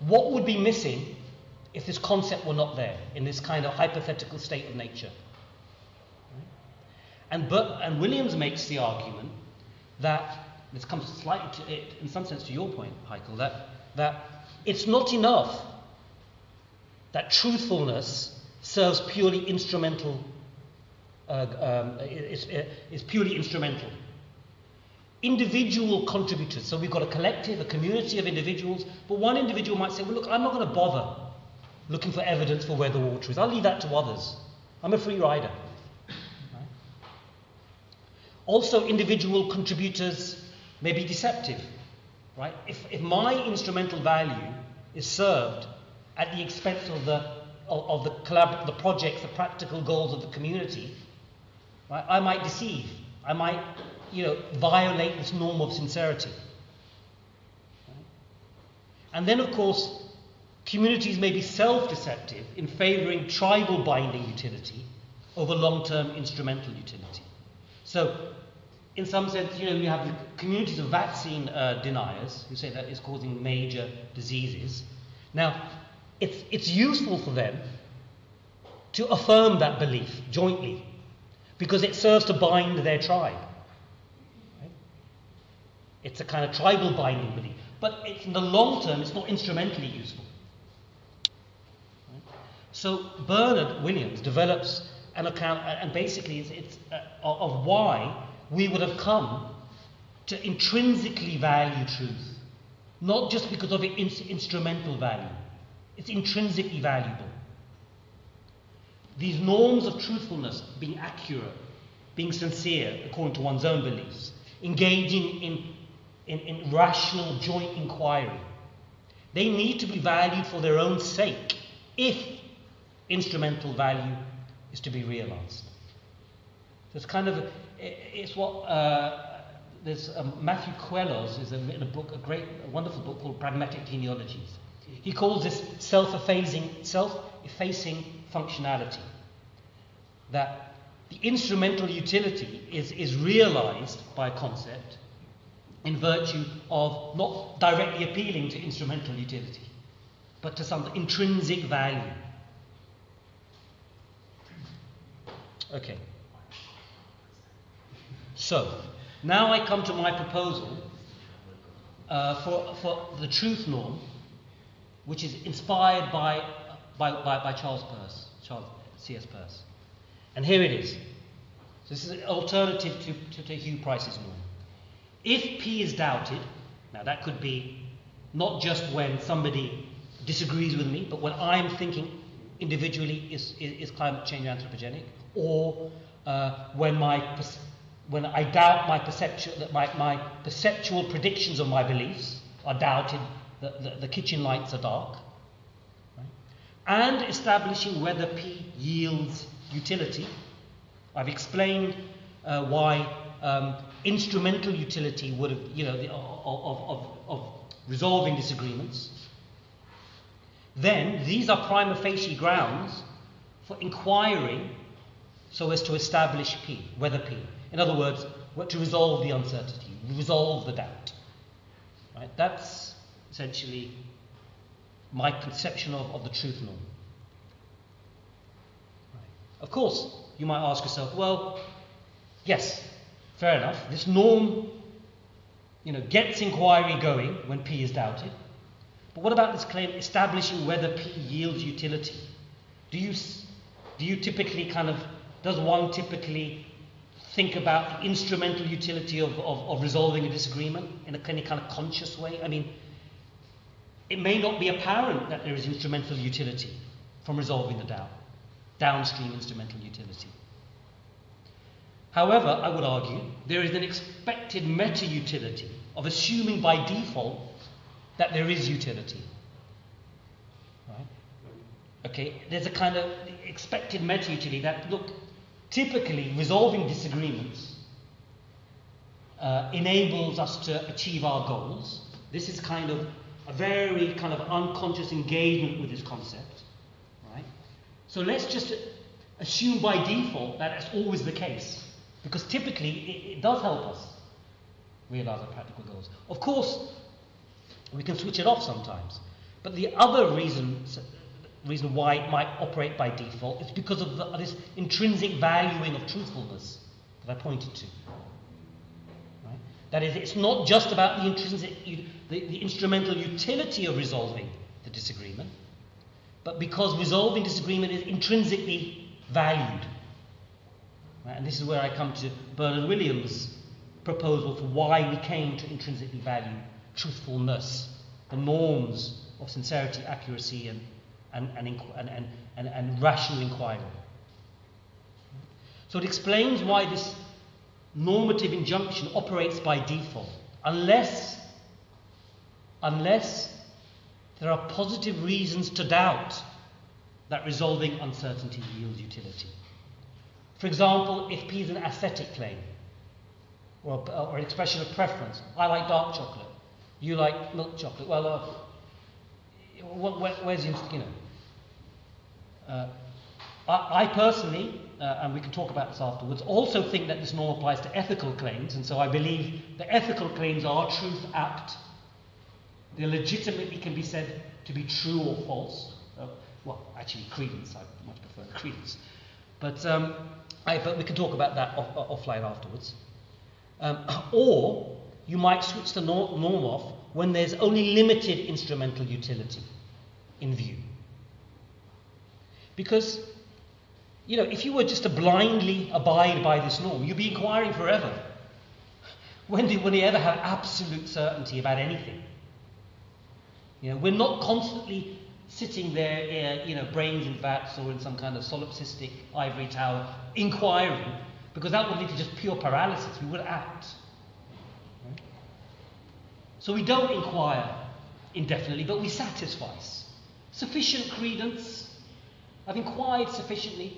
What would be missing if this concept were not there in this kind of hypothetical state of nature? And, but, and Williams makes the argument that, this comes slightly to it, in some sense to your point, Hykel, that, that it's not enough that truthfulness serves purely instrumental, uh, um, is, is purely instrumental individual contributors. So we've got a collective, a community of individuals, but one individual might say, well, look, I'm not going to bother looking for evidence for where the water is. I'll leave that to others. I'm a free rider. Also, individual contributors may be deceptive, right? If, if my instrumental value is served at the expense of the, of, the, collab- the projects, the practical goals of the community, right, I might deceive. I might, you know, violate this norm of sincerity. Right? And then, of course, communities may be self deceptive in favouring tribal binding utility over long term instrumental utility. So, in some sense, you know, you have the communities of vaccine uh, deniers who say that it's causing major diseases. Now, it's, it's useful for them to affirm that belief jointly because it serves to bind their tribe. Right? It's a kind of tribal binding belief. But in the long term, it's not instrumentally useful. Right? So Bernard Williams develops an account, and basically it's, it's uh, of why we would have come to intrinsically value truth, not just because of its instrumental value. It's intrinsically valuable. These norms of truthfulness, being accurate, being sincere according to one's own beliefs, engaging in, in, in rational joint inquiry, they need to be valued for their own sake if instrumental value is to be realized. So it's kind of, it's what uh, there's um, Matthieu Queloz is in a book, a great, a wonderful book called Pragmatic Genealogies. He calls this self-effacing, self-effacing functionality. That the instrumental utility is, is realized by a concept in virtue of not directly appealing to instrumental utility, but to some intrinsic value. Okay. So, now I come to my proposal uh, for, for the truth norm which is inspired by, by, by, by Charles Peirce, Charles C.S. Peirce. And here it is. This is an alternative to, to, to Huw Price's norm. If P is doubted, now that could be not just when somebody disagrees with me, but when I'm thinking individually is, is, is climate change anthropogenic, or uh, when my when I doubt my perception that my, my perceptual predictions of my beliefs are doubted that the, the kitchen lights are dark, right? and establishing whether P yields utility. I've explained uh, why um, instrumental utility would have, you know, the, of, of, of resolving disagreements. Then these are prima facie grounds for inquiring so as to establish P, whether P. In other words, to resolve the uncertainty, resolve the doubt. Right? That's essentially my conception of, of the truth norm. Right. Of course, you might ask yourself, well, yes, fair enough. This norm, you know, gets inquiry going when P is doubted. But what about this claim establishing whether P yields utility? Do you, do you typically kind of, does one typically think about the instrumental utility of, of, of resolving a disagreement in a any kind of conscious way? I mean, it may not be apparent that there is instrumental utility from resolving the doubt, downstream instrumental utility. However, I would argue there is an expected meta utility of assuming by default that there is utility. Right? Okay, there's a kind of expected meta utility that, look, typically resolving disagreements uh, enables us to achieve our goals. This is kind of a very kind of unconscious engagement with this concept, right? So let's just assume by default that that's always the case, because typically it, it does help us realize our practical goals. Of course, we can switch it off sometimes, but the other reason reason why it might operate by default is because of the, this intrinsic valuing of truthfulness that I pointed to. Right? That is, it's not just about the intrinsic the, the instrumental utility of resolving the disagreement, but because resolving disagreement is intrinsically valued. Right? And this is where I come to Bernard Williams' proposal for why we came to intrinsically value truthfulness, the norms of sincerity, accuracy, and, and, and, and, and, and rational inquiry. So it explains why this normative injunction operates by default unless, unless there are positive reasons to doubt that resolving uncertainty yields utility. For example, if P is an aesthetic claim or, or an expression of preference, I like dark chocolate, you like milk chocolate. Well, uh, where's the, you know? Uh, I, I, personally, uh, and we can talk about this afterwards, also think that this norm applies to ethical claims, and so I believe the ethical claims are truth apt. They legitimately can be said to be true or false. Uh, well, actually, credence. I much prefer credence. But, um, I, but we can talk about that off, offline afterwards. Um, or you might switch the norm off when there's only limited instrumental utility in view. Because, you know, if you were just to blindly abide by this norm, you'd be inquiring forever. When do you ever have absolute certainty about anything? You know, we're not constantly sitting there, uh, you know, brains in vats or in some kind of solipsistic ivory tower inquiring, because that would lead to just pure paralysis. We would act. So we don't inquire indefinitely, but we satisfice. Sufficient credence. I've inquired sufficiently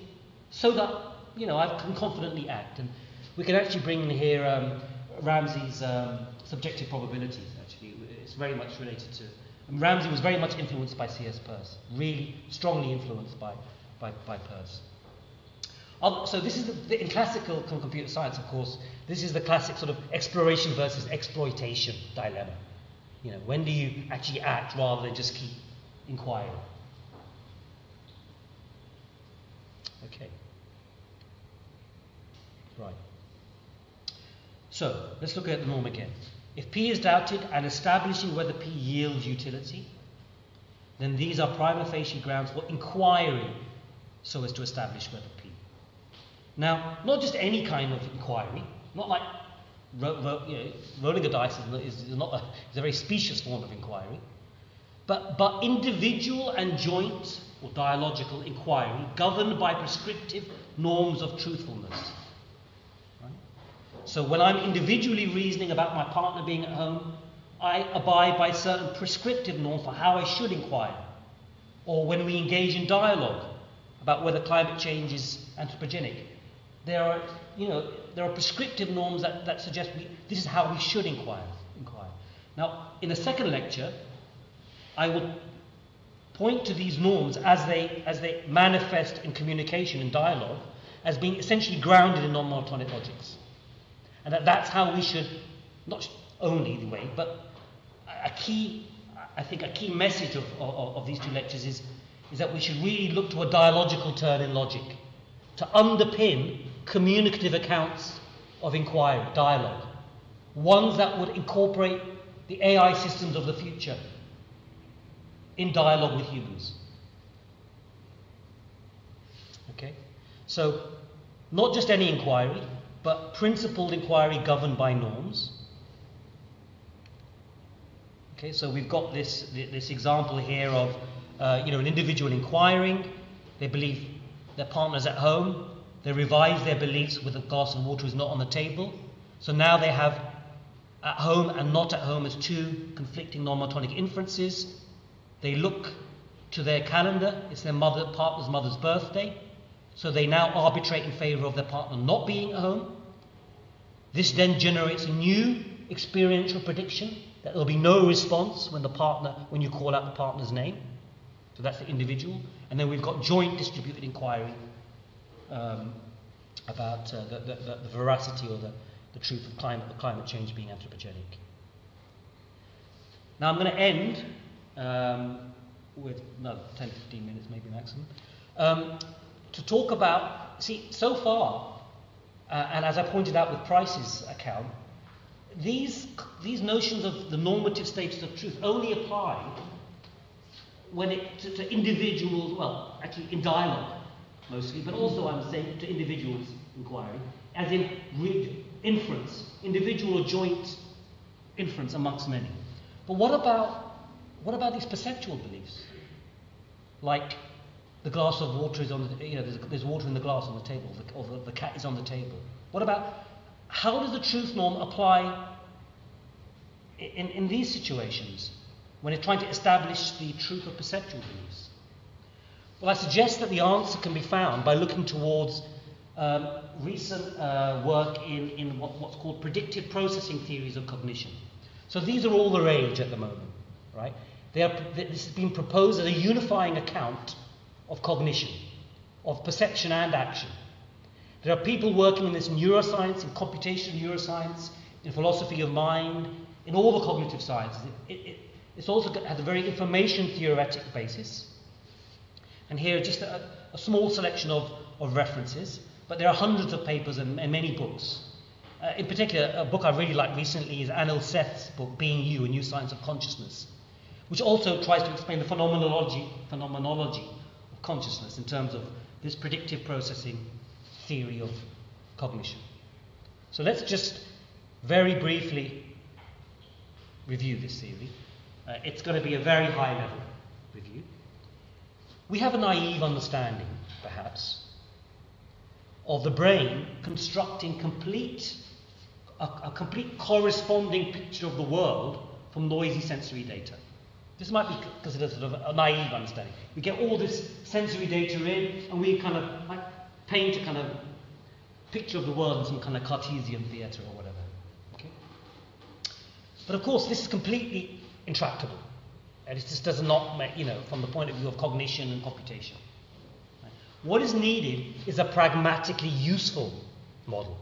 so that, you know, I can confidently act. And we can actually bring in here um, Ramsey's um, subjective probabilities, actually. It's very much related to. And Ramsey was very much influenced by C.S. Peirce, really strongly influenced by, by, by Peirce. So this is the, in classical computer science, of course, this is the classic sort of exploration versus exploitation dilemma. You know, when do you actually act rather than just keep inquiring? Okay. Right. So let's look at the norm again. If P is doubted and establishing whether P yields utility, then these are prima facie grounds for inquiry so as to establish whether now, not just any kind of inquiry, not like ro- ro- you know, rolling a dice is, is not a, is a very specious form of inquiry, but, but individual and joint or dialogical inquiry governed by prescriptive norms of truthfulness. So when I'm individually reasoning about my partner being at home, I abide by certain prescriptive norms for how I should inquire. Or when we engage in dialogue about whether climate change is anthropogenic, there are, you know, there are prescriptive norms that, that suggest we, this is how we should inquire, inquire. Now, in the second lecture, I will point to these norms as they, as they manifest in communication and dialogue as being essentially grounded in non-monotonic logics. And that that's how we should, not only the way, but a key, I think a key message of, of, of these two lectures is, is that we should really look to a dialogical turn in logic to underpin communicative accounts of inquiry, dialogue, ones that would incorporate the AI systems of the future in dialogue with humans. Okay? So, not just any inquiry, but principled inquiry governed by norms. Okay, so we've got this, this example here of uh, you know, an individual inquiring, they believe their partner's at home, they revise their beliefs with the glass of water is not on the table. So now they have at home and not at home as two conflicting non-monotonic inferences. They look to their calendar, it's their mother, partner's mother's birthday. So they now arbitrate in favour of their partner not being at home. This then generates a new experiential prediction that there'll be no response when the partner when you call out the partner's name. So that's the individual. And then we've got joint distributed inquiry um, about uh, the, the, the, veracity or the, the truth of climate, the climate change being anthropogenic. Now I'm going to end um, with another 10 15 minutes, maybe maximum, um, to talk about. See, so far, uh, and as I pointed out with Price's account, these, these notions of the normative status of truth only apply when it to, to individuals, well, actually in dialogue mostly, but also I'm saying to individuals inquiry, as in inference, individual or joint inference amongst many. But what about what about these perceptual beliefs? Like the glass of water is on the, you know, there's, there's water in the glass on the table, the, or the, the cat is on the table. What about how does the truth norm apply in, in these situations when it's trying to establish the truth of perceptual beliefs? Well, I suggest that the answer can be found by looking towards um, recent uh, work in, in what, what's called predictive processing theories of cognition. So these are all the rage at the moment, right? They are, this has been proposed as a unifying account of cognition, of perception and action. There are people working in this neuroscience, in computational neuroscience, in philosophy of mind, in all the cognitive sciences. It, it, it's also has a very information theoretic basis. And here, just a, a small selection of, of references, but there are hundreds of papers and, and many books. Uh, in particular, a book I really like recently is Anil Seth's book, Being You, A New Science of Consciousness, which also tries to explain the phenomenology, phenomenology of consciousness in terms of this predictive processing theory of cognition. So let's just very briefly review this theory. Uh, it's going to be a very high level review. We have a naive understanding, perhaps, of the brain constructing complete, a, a complete corresponding picture of the world from noisy sensory data. This might be considered sort of a naive understanding. We get all this sensory data in, and we kind of like paint a kind of picture of the world in some kind of Cartesian theatre or whatever. Okay? But of course, this is completely intractable. And it just does not, make, you know, from the point of view of cognition and computation. Right? What is needed is a pragmatically useful model.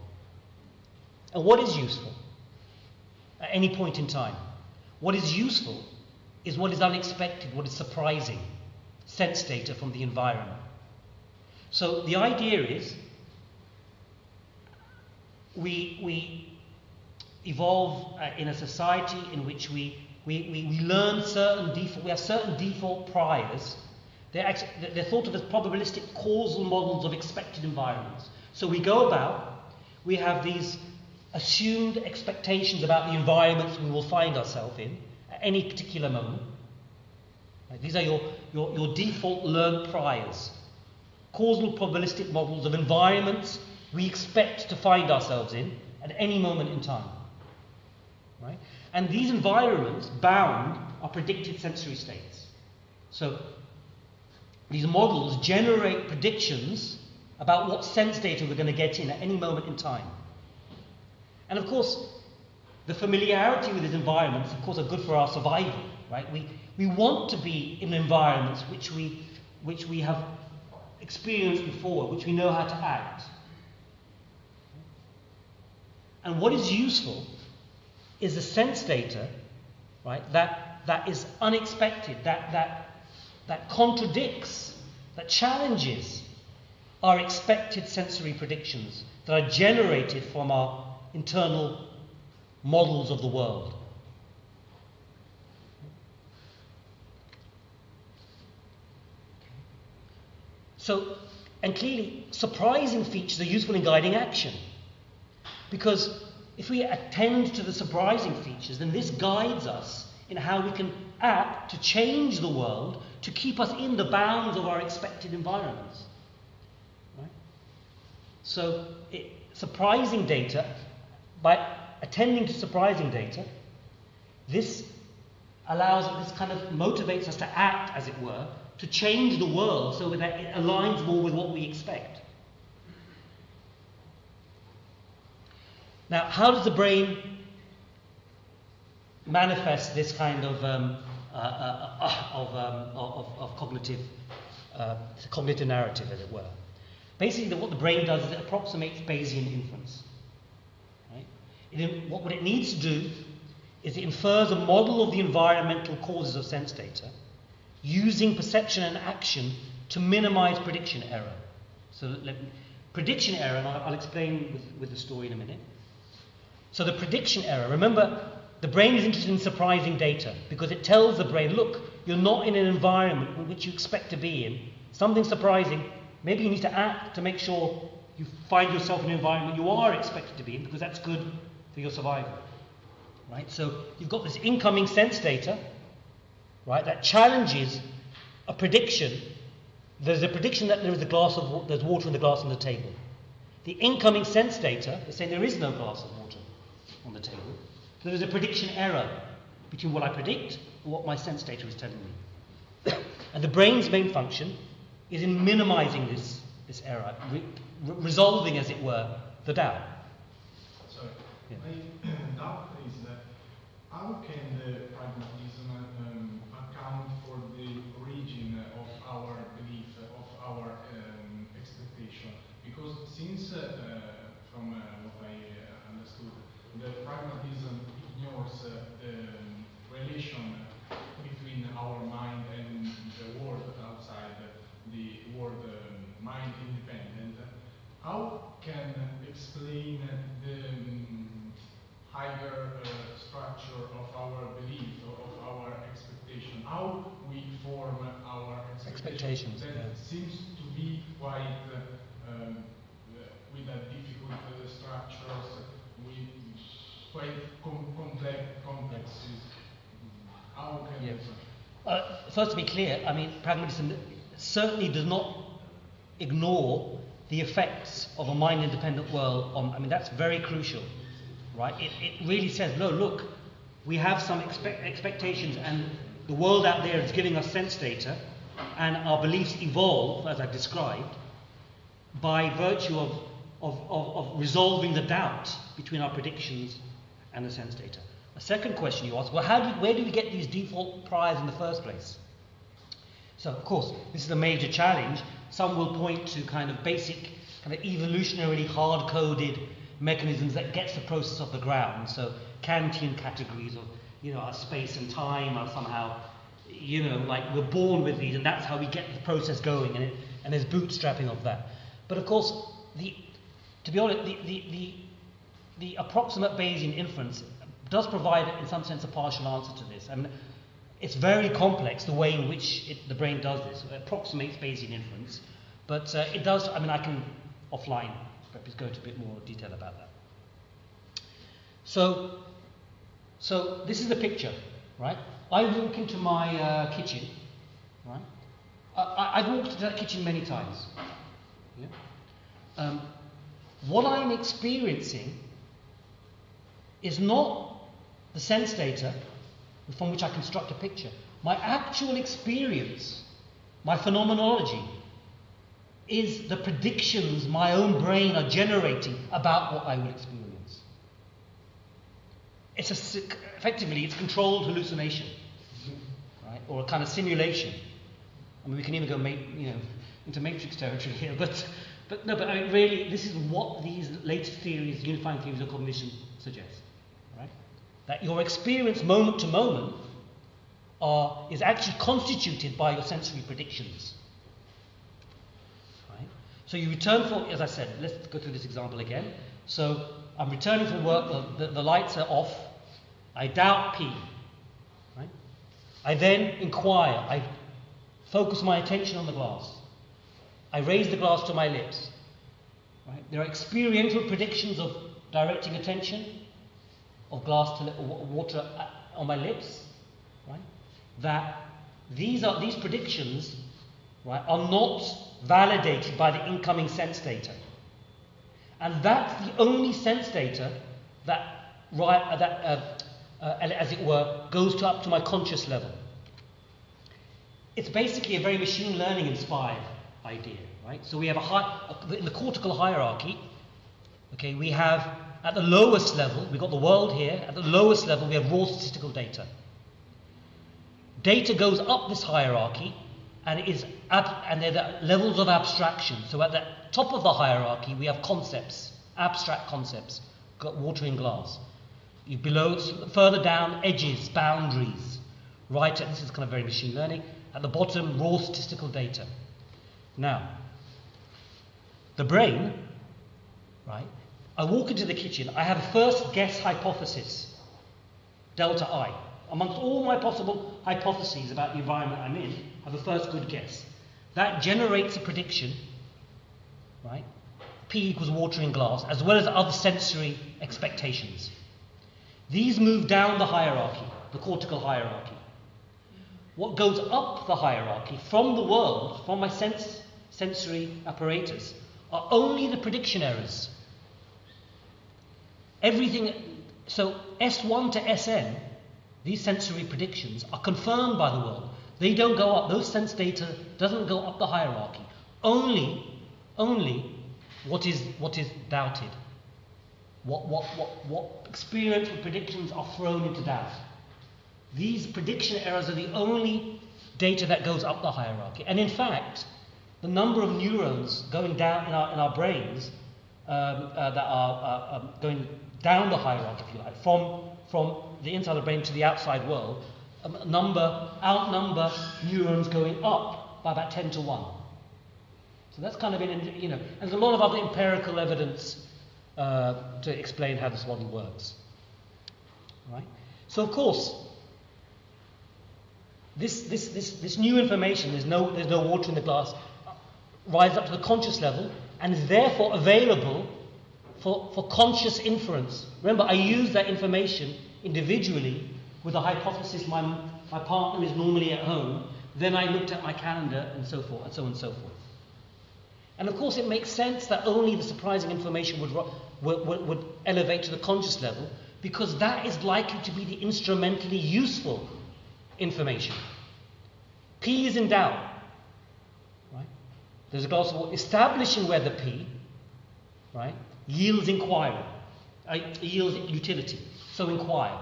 And what is useful at any point in time? What is useful is what is unexpected, what is surprising, sense data from the environment. So the idea is we, we evolve uh, in a society in which we, we, we, we learn certain default, we have certain default priors. They're, actually, they're thought of as probabilistic causal models of expected environments. So we go about, we have these assumed expectations about the environments we will find ourselves in at any particular moment. Right? These are your, your, your default learned priors. Causal probabilistic models of environments we expect to find ourselves in at any moment in time. Right? And these environments, bound, are predicted sensory states. So these models generate predictions about what sense data we're going to get in at any moment in time. And of course, the familiarity with these environments, of course, are good for our survival. Right? We, we want to be in environments which we, which we have experienced before, which we know how to act. And what is useful is the sense data, right, that, that is unexpected, that, that, that contradicts, that challenges our expected sensory predictions that are generated from our internal models of the world. So, and clearly, surprising features are useful in guiding action. Because if we attend to the surprising features, then this guides us in how we can act to change the world to keep us in the bounds of our expected environments. Right? So, it, surprising data, by attending to surprising data, this allows, this kind of motivates us to act, as it were, to change the world so that it aligns more with what we expect. Now, how does the brain manifest this kind of, um, uh, uh, uh of, um, of, of, cognitive, uh, cognitive narrative, as it were? Basically, what the brain does is it approximates Bayesian inference. Right? It, what, what it needs to do is it infers a model of the environmental causes of sense data using perception and action to minimize prediction error. So, let, prediction error, and I'll, I'll explain with, with the story in a minute so the prediction error, remember, the brain is interested in surprising data because it tells the brain, look, you're not in an environment in which you expect to be in. Something surprising. Maybe you need to act to make sure you find yourself in an environment you are expected to be in because that's good for your survival. Right? So you've got this incoming sense data, right, that challenges a prediction. There's a prediction that there is a glass of there's water in the glass on the table. The incoming sense data is saying there is no glass of water on the table. There's a prediction error between what I predict and what my sense data is telling me. and the brain's main function is in minimizing this, this error, re- re- resolving, as it were, the doubt. Sorry. Yeah. My doubt is that how can the pragmatism um, account for the origin of our belief, of our um, expectation? Because since, uh, from uh, what I uh, understood, the pragmatism ignores uh, the um, relation between our mind and the world outside, the world um, mind independent, how can explain the um, higher uh, structure of our belief, of our expectation? How we form our Expectations, expectations? That yeah. seems to be quite uh, um, uh, with a difficult uh, structures, with quite com- complex complexes. How can Yeah. Uh, first, to be clear, I mean, pragmatism certainly does not ignore the effects of a mind independent world on, I mean, that's very crucial, right? It, it really says, no, look, we have some expect, expectations, and the world out there is giving us sense data, and our beliefs evolve, as I've described, by virtue of, of, of, of resolving the doubt between our predictions and the sense data. A second question you ask, well, how do, where do we get these default priors in the first place? So, of course, this is a major challenge. Some will point to kind of basic, kind of evolutionarily hard coded mechanisms that gets the process off the ground. So, Kantian categories of, you know, our space and time are somehow, you know, like we're born with these, and that's how we get the process going, and, it, and there's bootstrapping of that. But of course, the, to be honest, the, the, the, the approximate Bayesian inference does provide, in some sense, a partial answer to this. I mean, it's very complex the way in which it, the brain does this. It approximates Bayesian inference, but uh, it does. I mean, I can offline go into a bit more detail about that. So, so this is the picture, right? I walk into my uh, kitchen, right? I, I've walked into that kitchen many times. Yeah? Um, what I'm experiencing is not the sense data from which I construct a picture. My actual experience, my phenomenology, is the predictions my own brain are generating about what I will experience. It's a, effectively, it's controlled hallucination, right? Or a kind of simulation. I mean, we can even go, ma- you know, into matrix territory here, but, but no, but I mean, really, this is what these latest theories, unifying theories of cognition, suggest, right? That your experience, moment to moment, are, is actually constituted by your sensory predictions. So you return for, as I said, let's go through this example again. So I'm returning from work, the, the, the lights are off, I doubt P. Right? I then inquire, I focus my attention on the glass. I raise the glass to my lips. Right? There are experiential predictions of directing attention, of glass to water uh, on my lips, right? That these are these predictions, right, are not validated by the incoming sense data, and that's the only sense data that, right, uh, that uh, uh, as it were, goes to up to my conscious level. It's basically a very machine learning inspired idea, right? So we have a high, in the cortical hierarchy, okay, we have at the lowest level, we've got the world here, at the lowest level, we have raw statistical data. Data goes up this hierarchy, and it is ab- and they're the levels of abstraction. So at the top of the hierarchy, we have concepts, abstract concepts, got water in glass. You below, further down, edges, boundaries. Right, at, this is kind of very machine learning. At the bottom, raw statistical data. Now, the brain, right? I walk into the kitchen. I have a first guess hypothesis, delta I. Amongst all my possible hypotheses about the environment I'm in, I have a first good guess. That generates a prediction, right? P equals water in glass, as well as other sensory expectations. These move down the hierarchy, the cortical hierarchy. What goes up the hierarchy from the world, from my sense, sensory apparatus, are only the prediction errors. Everything, so S1 to Sn, these sensory predictions are confirmed by the world. They don't go up, those sense data doesn't go up the hierarchy. Only, only what is, what is doubted. What, what, what, what experiential predictions are thrown into doubt. These prediction errors are the only data that goes up the hierarchy. And in fact, the number of neurons going down in our, in our brains um, uh, that are uh, um, going down the hierarchy, if you like, from, from the inside of the brain to the outside world, um, number, outnumber neurons going up by about 10 to 1. So that's kind of, in, you know, there's a lot of other empirical evidence uh, to explain how this model works. Right? So, of course, this, this, this, this new information, there's no, there's no water in the glass, rises up to the conscious level and is therefore available for, for conscious inference. Remember, I use that information individually with a hypothesis my, my partner is normally at home. Then I looked at my calendar and so forth, and so on and so forth. And of course, it makes sense that only the surprising information would, would, would, elevate to the conscious level because that is likely to be the instrumentally useful information. P is in doubt. Right? There's a glass of water. Establishing whether P right, yields inquiry, uh, yields utility. So inquire.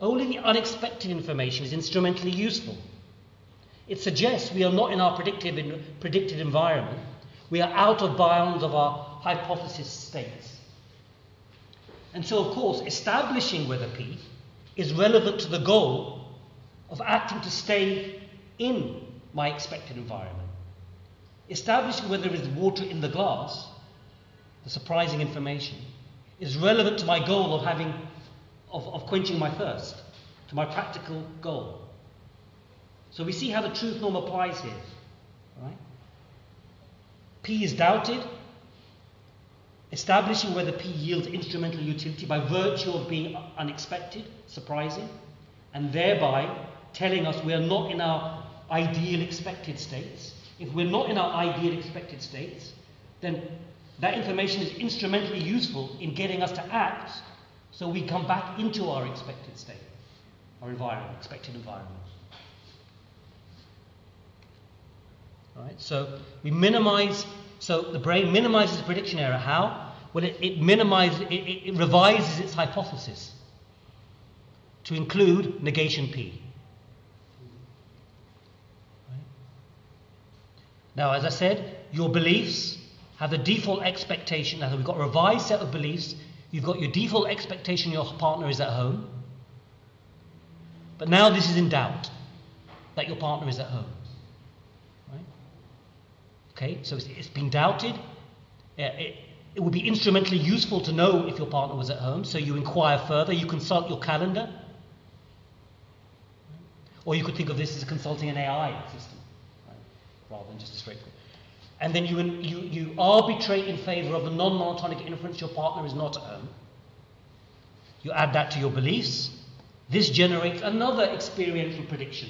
Only the unexpected information is instrumentally useful. It suggests we are not in our predictive, predicted environment. We are out of bounds of our hypothesis states. And so, of course, establishing whether P is relevant to the goal of acting to stay in my expected environment. Establishing whether there is water in the glass, the surprising information, is relevant to my goal of having of, of quenching my thirst, to my practical goal. So we see how the truth norm applies here. Right? P is doubted, establishing whether P yields instrumental utility by virtue of being unexpected, surprising, and thereby telling us we are not in our ideal expected states. If we're not in our ideal expected states, then that information is instrumentally useful in getting us to act so we come back into our expected state, our environment, expected environment. All right, so we minimize, so the brain minimizes prediction error. How? Well, it, it minimizes, it, it, revises its hypothesis to include negation P. Right? Now, as I said, your beliefs have the default expectation. Now, we've got a revised set of beliefs. You've got your default expectation your partner is at home. But now this is in doubt that your partner is at home. Right? Okay, so it's, it's been doubted. It, it would be instrumentally useful to know if your partner was at home, so you inquire further, you consult your calendar. Or you could think of this as consulting an AI system, right? rather than just a straightforward. And then you, you, you arbitrate in favor of the non monotonic inference your partner is not home. You add that to your beliefs. This generates another experiential prediction.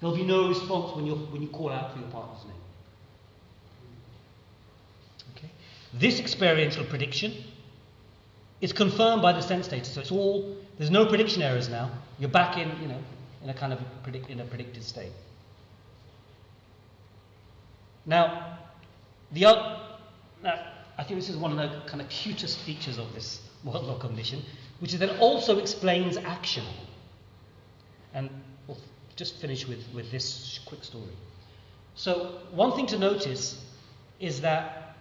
There'll be no response when, you when you call out for your partner's name. Okay. This experiential prediction is confirmed by the sense data. So it's all there's no prediction errors now. You're back in, you know, in a kind of predict, in a predicted state. Now, the other, I think this is one of the kind of cutest features of this model of cognition, which is that it also explains action. And we'll just finish with, with this quick story. So, one thing to notice is that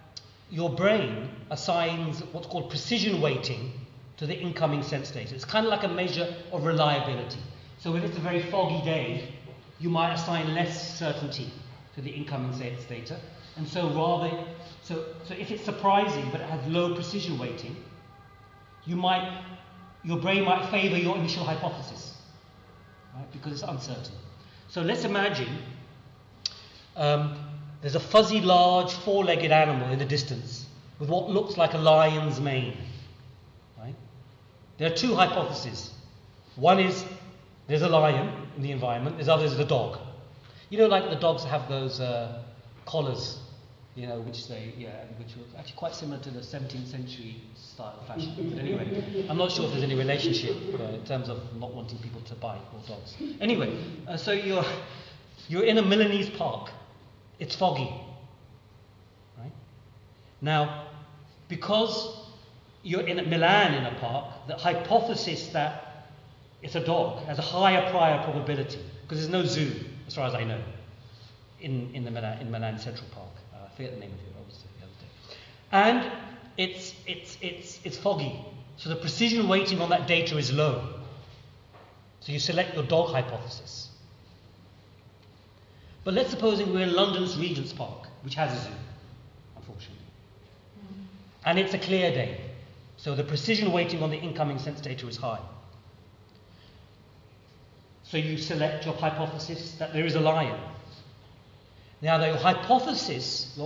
your brain assigns what's called precision weighting to the incoming sense data. It's kind of like a measure of reliability. So if it's a very foggy day, you might assign less certainty to the incoming sense data. And so rather, so, so if it's surprising but it has low precision weighting, you might, your brain might favor your initial hypothesis, right, because it's uncertain. So let's imagine um, there's a fuzzy, large, four legged animal in the distance with what looks like a lion's mane. Right? There are two hypotheses. One is there's a lion in the environment, there's others, the dog. You know, like the dogs have those uh, collars you know, which they, yeah, which was actually quite similar to the 17th century style fashion. But anyway, I'm not sure if there's any relationship uh, in terms of not wanting people to buy more dogs. Anyway, uh, so you're, you're in a Milanese park. It's foggy. Right? Now, because you're in Milan in a park, the hypothesis that it's a dog has a higher prior probability because there's no zoo, as far as I know, in, in, the Milan, in Milan Central Park forget the name of it, obviously, the other day. And it's, it's, it's, it's foggy. So the precision weighting on that data is low. So you select your dog hypothesis. But let's suppose we're in London's Regent's Park, which has a zoo, unfortunately. Mm. And it's a clear day. So the precision weighting on the incoming sense data is high. So you select your hypothesis that there is a lion. Now, the hypothesis,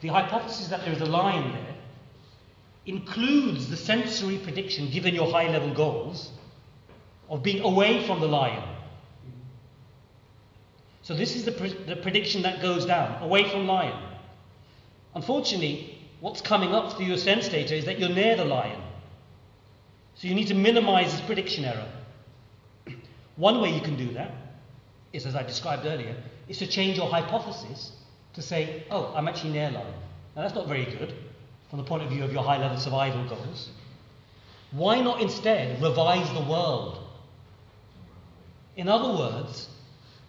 the hypothesis that there is a lion there, includes the sensory prediction, given your high level goals, of being away from the lion. So, this is the, pre- the prediction that goes down away from lion. Unfortunately, what's coming up through your sense data is that you're near the lion. So, you need to minimize this prediction error. One way you can do that is, as I described earlier, is to change your hypothesis to say, oh, I'm actually near line. Now, that's not very good from the point of view of your high level survival goals. Why not instead revise the world? In other words,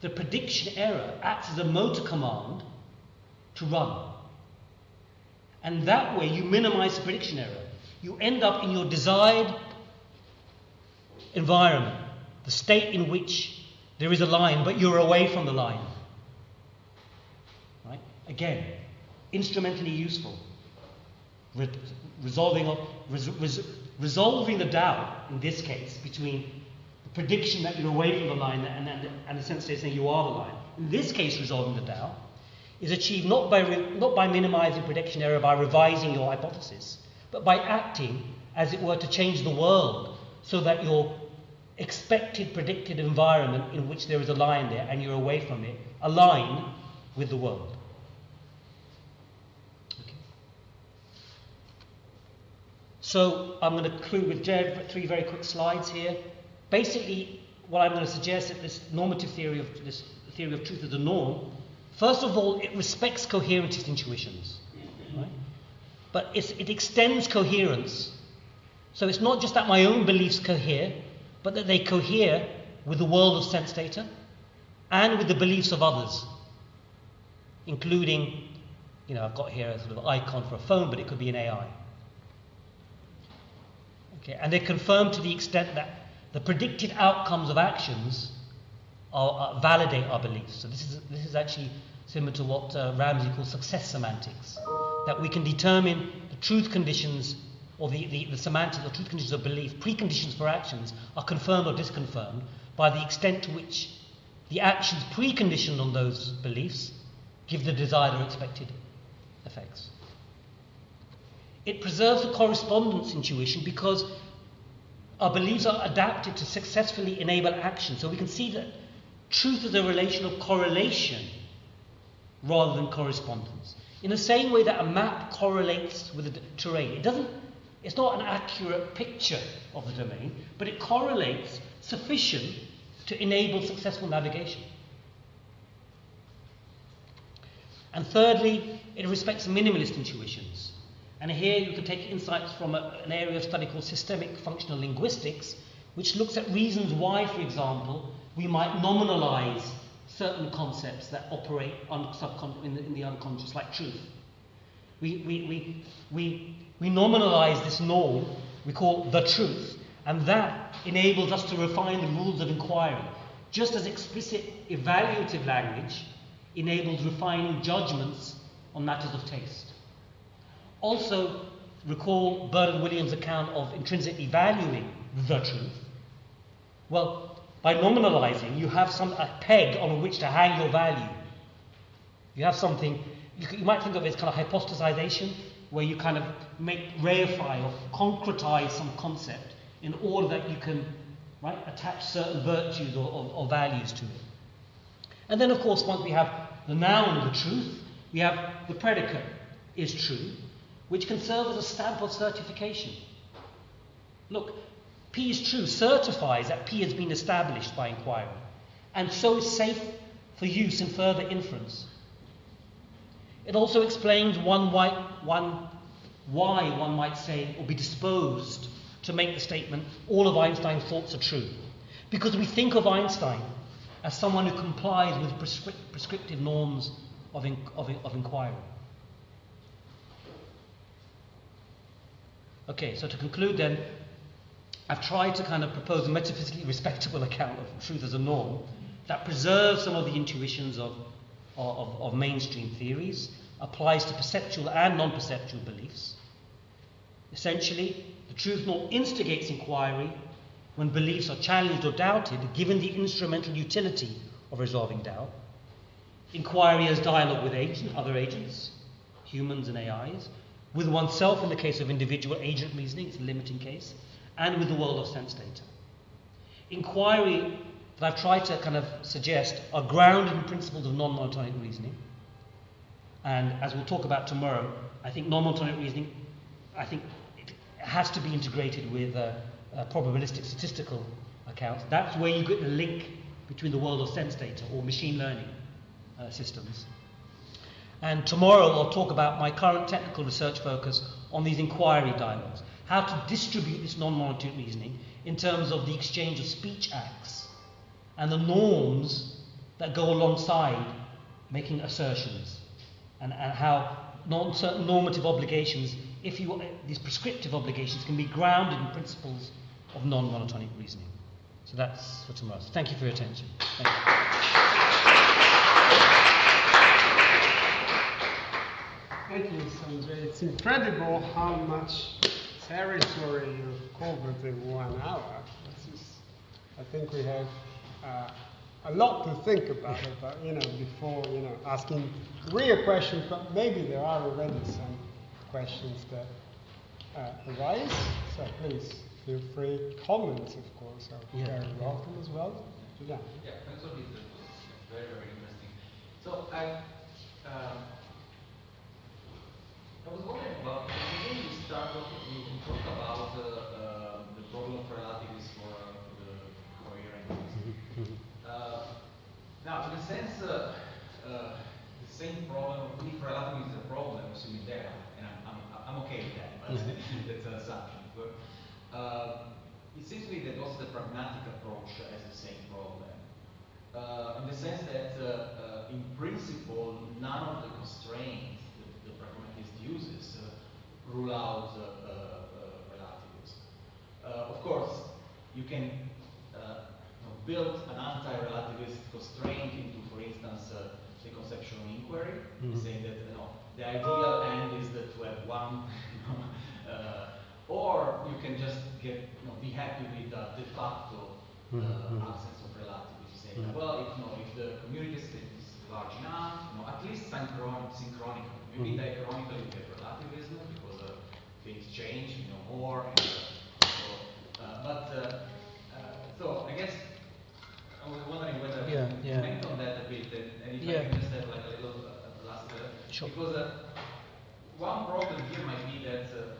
the prediction error acts as a motor command to run. And that way you minimize the prediction error. You end up in your desired environment, the state in which there is a line, but you're away from the line. Again, instrumentally useful. Re- resolving, res- res- resolving the doubt, in this case, between the prediction that you're away from the line and, and, and the sense saying you are the line. In this case, resolving the doubt is achieved not by, re- not by minimizing prediction error by revising your hypothesis, but by acting, as it were, to change the world so that your expected predicted environment in which there is a line there and you're away from it align with the world. So I'm going to conclude with three very quick slides here. Basically, what I'm going to suggest is this normative theory of this theory of truth as a norm. First of all, it respects coherentist intuitions, right? but it extends coherence. So it's not just that my own beliefs cohere, but that they cohere with the world of sense data and with the beliefs of others, including, you know, I've got here a sort of icon for a phone, but it could be an AI. Okay, and they confirm to the extent that the predicted outcomes of actions are, uh, validate our beliefs. So this is, this is actually similar to what uh, Ramsey calls success semantics, that we can determine the truth conditions or the, the, the semantics or truth conditions of belief, preconditions for actions, are confirmed or disconfirmed by the extent to which the actions preconditioned on those beliefs give the desired or expected effects. It preserves the correspondence intuition because our beliefs are adapted to successfully enable action. So we can see that truth is a relation of correlation rather than correspondence. In the same way that a map correlates with the terrain, it doesn't. It's not an accurate picture of the domain, but it correlates sufficient to enable successful navigation. And thirdly, it respects minimalist intuitions. And here you can take insights from a, an area of study called systemic functional linguistics, which looks at reasons why, for example, we might nominalize certain concepts that operate in, the, in the unconscious, like truth. We, we, we, we, we nominalize this norm we call the truth, and that enables us to refine the rules of inquiry. Just as explicit evaluative language enables refining judgments on matters of taste. Also, recall Bernard Williams' account of intrinsically valuing the truth. Well, by nominalizing, you have some a peg on which to hang your value. You have something, you, you might think of it as kind of hypostasization, where you kind of make reify or concretize some concept in order that you can right, attach certain virtues or, or, or values to it. And then, of course, once we have the noun, the truth, we have the predicate, is true, which can serve as a stamp of certification. Look, P is true certifies that P has been established by inquiry, and so is safe for use in further inference. It also explains one why, one, why one might say or be disposed to make the statement all of Einstein's thoughts are true. Because we think of Einstein as someone who complies with prescri- prescriptive norms of, in, of, of inquiry. Okay, so to conclude then, I've tried to kind of propose a metaphysically respectable account of truth as a norm that preserves some of the intuitions of, of, of mainstream theories, applies to perceptual and non perceptual beliefs. Essentially, the truth norm instigates inquiry when beliefs are challenged or doubted, given the instrumental utility of resolving doubt. Inquiry as dialogue with agent, other agents, humans and AIs, with oneself in the case of individual agent reasoning, it's a limiting case, and with the world of sense data. Inquiry that I've tried to kind of suggest are grounded in principles of non monotonic reasoning. And as we'll talk about tomorrow, I think non monotonic reasoning, I think it has to be integrated with uh, uh, probabilistic statistical accounts. That's where you get the link between the world of sense data or machine learning uh, systems. And tomorrow I'll talk about my current technical research focus on these inquiry dialogues, how to distribute this non-monotonic reasoning in terms of the exchange of speech acts and the norms that go alongside making assertions and, and how non- certain normative obligations, if you these prescriptive obligations can be grounded in principles of non-monotonic reasoning. So that's for tomorrow. So thank you for your attention. Thank you. Thank you, Sanjay. It's incredible how much territory you've covered in one hour. This is, I think we have uh, a lot to think about, but you know, before you know asking real questions, but maybe there are already some questions that uh, arise. So please feel free. Comments, of course, are Yeah. very welcome as well. Yeah. Yeah, thanks for this. Very, very interesting. So I, um, I was wondering about when you start talking, you you talk about uh, uh, the problem of relativism for, uh, the coherent. Uh, now, in a sense, uh, uh, the same problem, if relativism is a problem, assuming there, and I'm, I'm, I'm okay with that, but that's an assumption. But, uh, it seems to me that also the pragmatic approach has the same problem. Uh, in the sense that, uh, uh, in principle, none of the constraints that the pragmatist uses uh, rule out uh, uh, relativism. Of course, you can uh, build an anti-relativist constraint into, for instance, the conceptual inquiry, Mhm. saying that you know the ideal end is that to have one, you know, uh, or you can just get you know be happy with the de facto uh, Mhm. absence of relativism, saying Mhm. well if you know if the community state is large enough, you know at least synchron synchronically, maybe Mhm. diachronically we have relativism because uh, things change, you know more. And, uh, so, uh, but uh, uh, so I guess I was wondering whether Yeah, we yeah. can comment on that a bit, and, and if Yeah. I can just have like a little uh, last uh, Sure. because uh, one problem here might be that uh,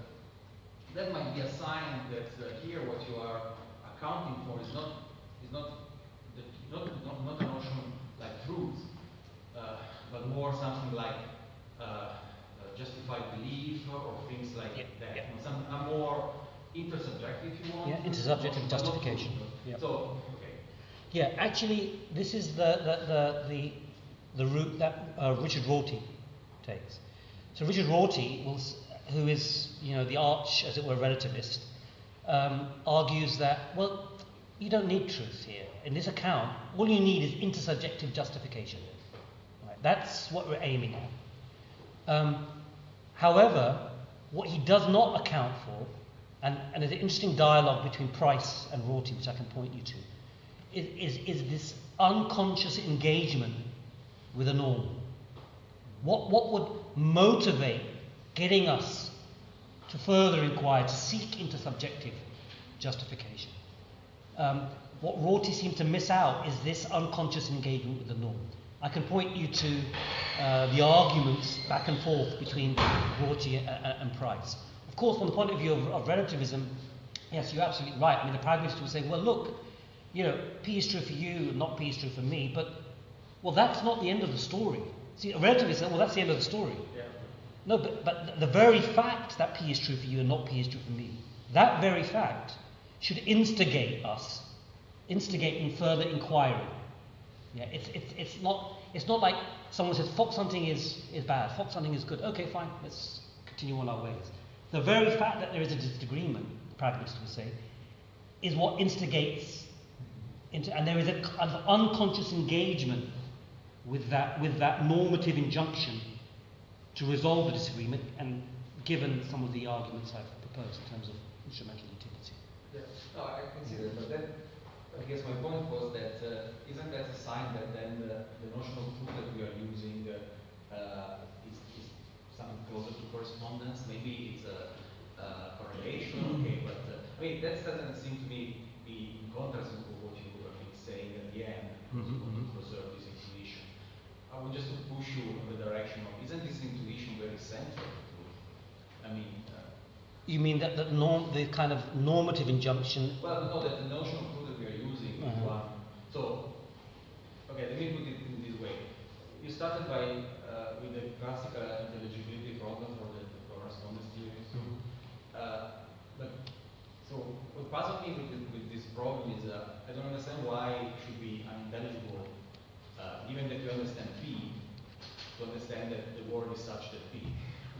that might be a sign that uh, here what you are accounting for is not is not the, not, not not a notion like truth, uh, but more something like uh, uh, justified belief or things like Yeah, that. yeah. Some a more intersubjective, if you want. Yeah, intersubjective justification. Yeah. So okay. Yeah, actually, this is the, the, the, the, the route that uh, Richard Rorty takes. So Richard Rorty, will, who is you know the arch, as it were, relativist, um, argues that well, you don't need truth here. In this account, all you need is intersubjective justification. Right? That's what we're aiming at. Um, however, what he does not account for, and, and there's an interesting dialogue between Price and Rorty, which I can point you to, is, is, is this unconscious engagement with a norm. What, what would motivate getting us to further inquire, to seek intersubjective justification? Um, what Rorty seems to miss out is this unconscious engagement with the norm. I can point you to uh, the arguments back and forth between Rorty and, and, Price. Of course, from the point of view of, of, relativism, yes, you're absolutely right. I mean, the pragmatist would say, well, look, you know, P is true for you, and not P is true for me, but, well, that's not the end of the story. See, a relativist says, well, that's the end of the story. Yeah. No, but, but the very fact that P is true for you and not P is true for me, that very fact should instigate us, instigate in further inquiry. Yeah, it's, it's, it's, not, it's not like someone says fox hunting is, is bad, fox hunting is good. Okay, fine, let's continue on our ways. The very fact that there is a disagreement, the pragmatist would say, is what instigates into, and there is a of unconscious engagement with that, with that normative injunction to resolve the disagreement, and given some of the arguments I've proposed in terms of instrumental utility. Yeah, no, I can see that, but then I guess my point was that uh, not that a sign that then the, the notion of truth that we are using uh, is, is, something closer to correspondence? Maybe it's a, a correlation, okay, but uh, I mean that doesn't seem to me be in contrast with what you were saying at the end. Mm-hmm. To preserve this intuition. I would just push you in the direction of isn't this intuition very central to truth? I mean. Uh, you mean that the norm, the kind of normative injunction? Well, no, that the notion of truth that we are using uh-huh. is one. So, okay, let me put it in this way. You started by uh, with the classical intelligibility problem for the, correspondence theory. So, uh, but so what puzzles me with, with this problem is uh, I don't understand why it should be unintelligible, uh, given that you understand P, to understand that the world is such that P.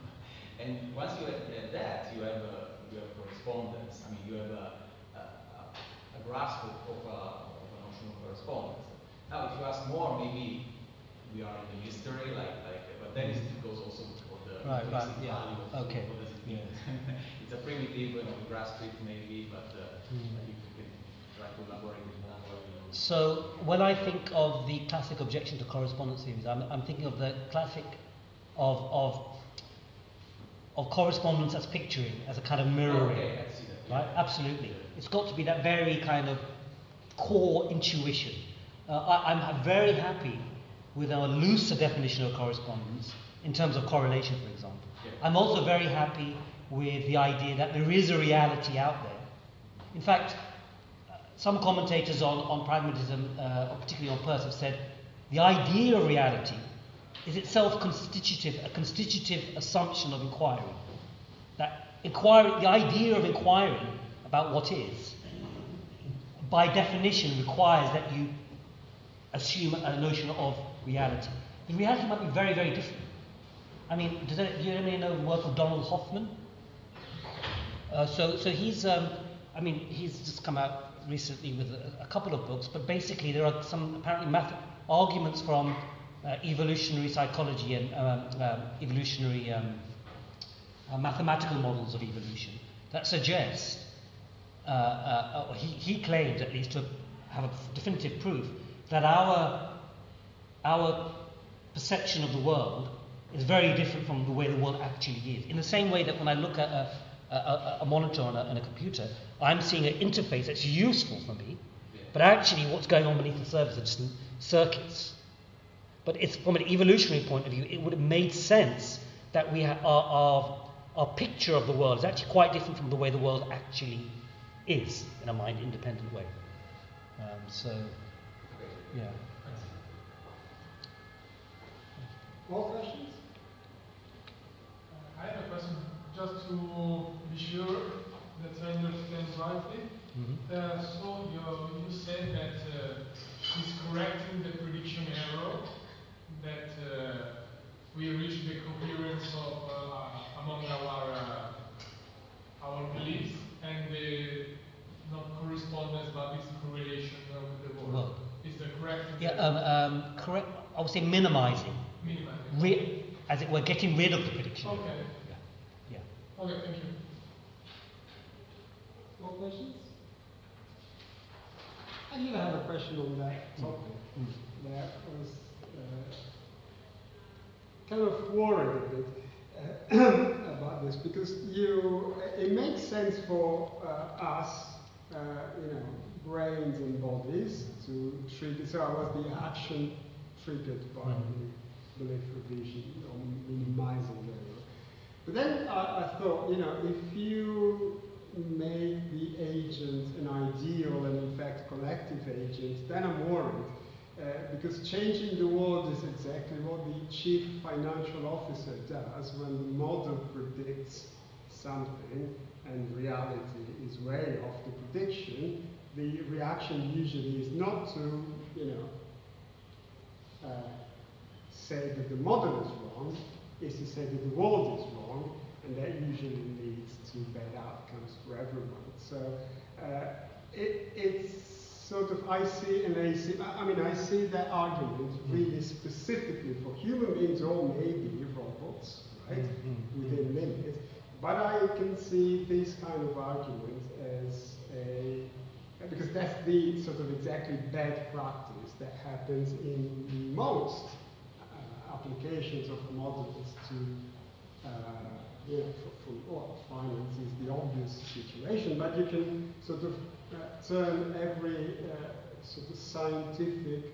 And once you have that, you have a, you have correspondence. I mean, you have a, a, a grasp of, of, a, of a notion of correspondence. Now, if you ask more, maybe we are in the mystery, like, like, but then it goes also for the right, right, yeah. value of okay. what does it mean. Yeah. it's a primitive, you know, grasp it maybe, but uh, mm. you can try to elaborate more. So when I think of the classic objection to correspondence theories, I'm, I'm thinking of the classic of, of of correspondence as picturing, as a kind of mirroring. Okay, right? Absolutely. It's got to be that very kind of core intuition. Uh, I, am very happy with our looser definition of correspondence in terms of correlation, for example. Yeah. I'm also very happy with the idea that there is a reality out there. In fact, some commentators on, on pragmatism, uh, particularly on Peirce, have said the idea of reality is itself constitutive, a constitutive assumption of inquiry. That inquiry, the idea of inquiring about what is, by definition, requires that you assume a notion of reality. The reality might be very, very different. I mean, does it, do you any know the work of Donald Hoffman? Uh, so, so he's, um, I mean, he's just come out recently with a, a, couple of books, but basically there are some apparently math- arguments from uh, evolutionary psychology and um, um, evolutionary um, uh, mathematical models of evolution that suggest, uh, uh, he, he claims at least to have a definitive proof, that our, our perception of the world is very different from the way the world actually is. In the same way that when I look at a, a, a monitor on a, a, computer, I'm seeing an interface that's useful for me, but actually what's going on beneath the surface are just circuits but it's from an evolutionary point of view, it would have made sense that we ha- our, our, our picture of the world is actually quite different from the way the world actually is in a mind independent way. Um, so, yeah. More questions? Uh, I have a question just to be sure that I understand rightly. Mm-hmm. Uh, so you, you said that uh, he's correcting the prediction error that uh, we reach the coherence of uh, among our uh, our beliefs and the not correspondence but this correlation with the world. Well, Is that correct? Yeah, um, um, correct. I would say minimizing. Minimizing. Re- as it were, getting rid of the prediction. Okay. Yeah. Yeah. Okay, thank you. More questions? I do have a question on that topic. Mm. That was uh, kind of worried a bit uh, about this because you, it makes sense for uh, us, uh, you know, brains and bodies to treat it. So I was the action triggered by the belief revision or minimizing the. But then I, I thought, you know, if you make the agent an ideal and in fact collective agent, then I'm worried. Uh, because changing the world is exactly what the chief financial officer does when the model predicts something and reality is way off the prediction. The reaction usually is not to, you know, uh, say that the model is wrong, is to say that the world is wrong, and that usually leads to bad outcomes for everyone. So uh, it, it's sort of I see and I see. I mean, I see that argument really specifically for human beings or maybe robots, right, mm-hmm. within limits. But I can see this kind of argument as a because that's the sort of exactly bad practice that happens in most uh, applications of models to uh, yeah, for, for well, finance is the obvious situation, but you can sort of uh, turn every uh, sort of scientific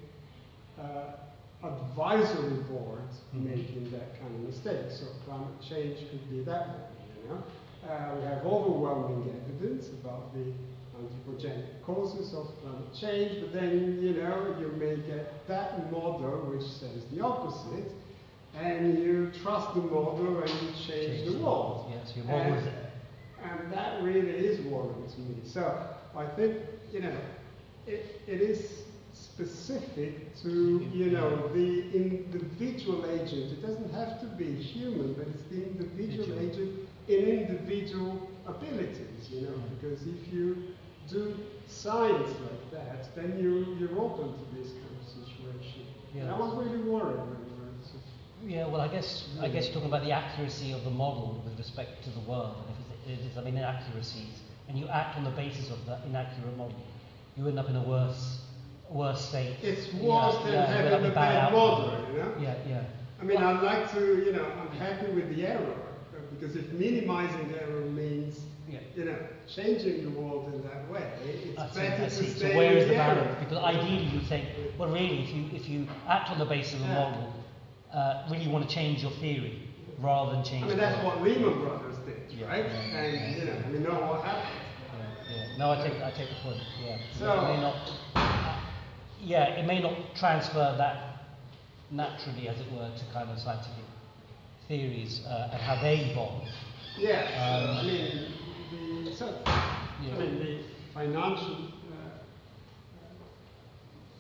uh, advisory board mm-hmm. making that kind of mistake. So climate change could be that way, you know. Uh, we have overwhelming evidence about the anthropogenic causes of climate change, but then, you know, you may get that model which says the opposite, and you trust the model and you change, change the world. Yes, model and, and that really is worrying to me. So I think, you know, it, it is specific to, you know, the individual agent. It doesn't have to be human, but it's the individual agent in individual abilities, you know, because if you do science like that, then you, you're open to this kind of situation. Yeah. And I was really worried yeah, well, I guess I guess you're talking about the accuracy of the model with respect to the world, and if it is, I mean, inaccuracies, and you act on the basis of that inaccurate model, you end up in a worse worse state. It's worse yeah, than yeah, having a bad, model, you know. Yeah, yeah. I mean, I'd like to, you know, I'm happy with the error because if minimizing error means, yeah. you know, changing the world in that way, it's I better see, to stay So where is the balance? Because ideally, you think, well, really, if you if you act on the basis of the model uh, really want to change your theory rather than change. I mean, that's what Lehman Brothers did, yeah, right? Yeah, and you know, we know what happened. Yeah, No, I take I take the point. Yeah. So it may not. Yeah, it may not transfer that naturally, as it were, to kind of scientific theories uh, and how they evolve. Yeah. Um, I mean, the, so, yeah. I mean, the financial uh,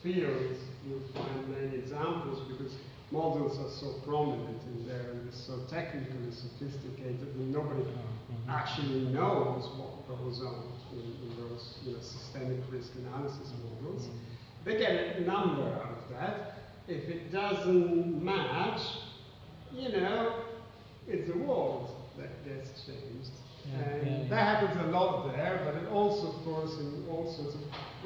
fields, you'll find many examples because models are so prominent in there and so technically sophisticated that nobody mm-hmm. actually knows what goes on in, in those you know, systemic risk analysis models. Mm-hmm. They get a number out of that. If it doesn't match, you know, it's the world that gets changed. Yeah, and yeah, yeah. That happens a lot there, but it also, of course, in all sorts of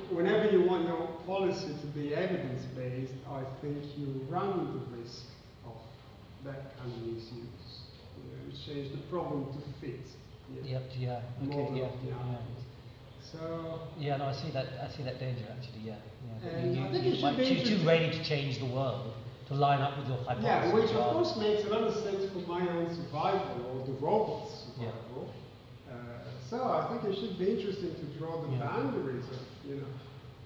whenever you want your policy to be evidence-based, I think you run the risk of that kind of misuse. You, know, you change the problem to fit. Yeah. Yep. Yeah. Okay. Yeah. yeah. So. Yeah. No, I see that. I see that danger actually. Yeah. Yeah. And you, I think you, you should be too, too ready to change the world to line up with your hypothesis. Yeah, which of course makes a lot of sense for my own survival or the robot's so I think it should be interesting to draw the yeah. boundaries of you know.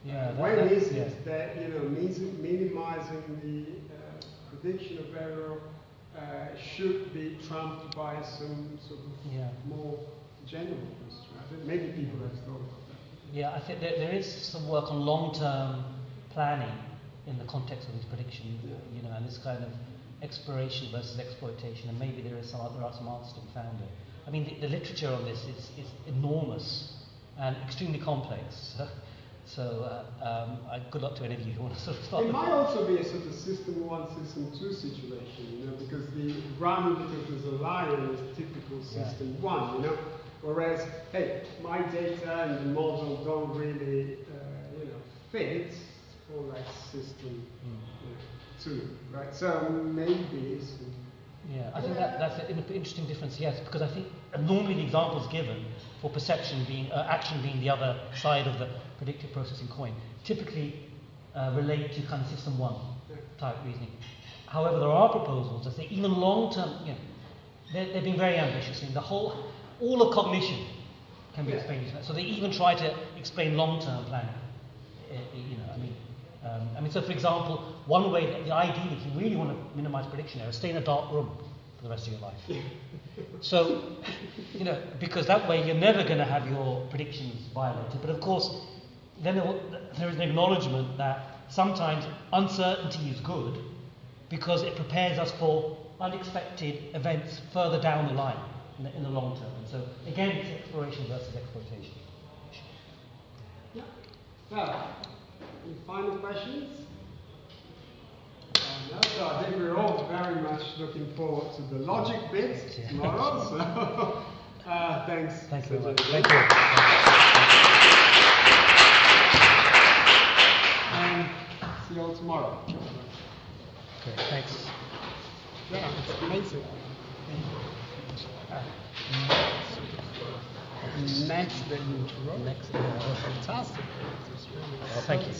Yeah, Why is yeah. it that you know minimizing the uh, prediction of error uh, should be trumped by some sort of yeah. more general strategy? Maybe people have thought about that. Yeah, I think there, there is some work on long-term planning in the context of these predictions, yeah. you know, and this kind of exploration versus exploitation, and maybe there is some there are some answers to be found there. I mean, the, the literature on this is, is enormous and extremely complex. So uh, um, I, good luck to any of you who want to sort of start. It might also be a sort of system one, system two situation, you know, because the run because there's a lion is typical system yeah. one, you know. Whereas, hey, my data and the model don't really, uh, you know, fit for like system mm. you know, two, right? So maybe. Yeah, I think that, that's an interesting difference, yes, because I think normally the examples given for perception being, uh, action being the other side of the predictive processing coin. Typically, uh, relate to kind of system one type reasoning. However, there are proposals that say even long term, you know, they're, they're being very ambitious. In the whole, all of cognition can be explained. So they even try to explain long term planning. Uh, you know, I mean, um, I mean, so for example, one way, that the idea if you really want to minimize prediction error, is stay in a dark room for the rest of your life. so, you know, because that way you're never going to have your predictions violated. But of course, then there is an acknowledgement that sometimes uncertainty is good because it prepares us for unexpected events further down the line in the, in the long term. And so, again, it's exploration versus exploitation. Yeah. Well, any final questions? Uh, no, I think we're all very much looking forward to the logic bit tomorrow. so, uh, thanks. Thank you very much. Thank you. And see you all tomorrow. Okay, thanks. Yeah, it's amazing. Next, intro. Next. Fantastic. Well, thank you.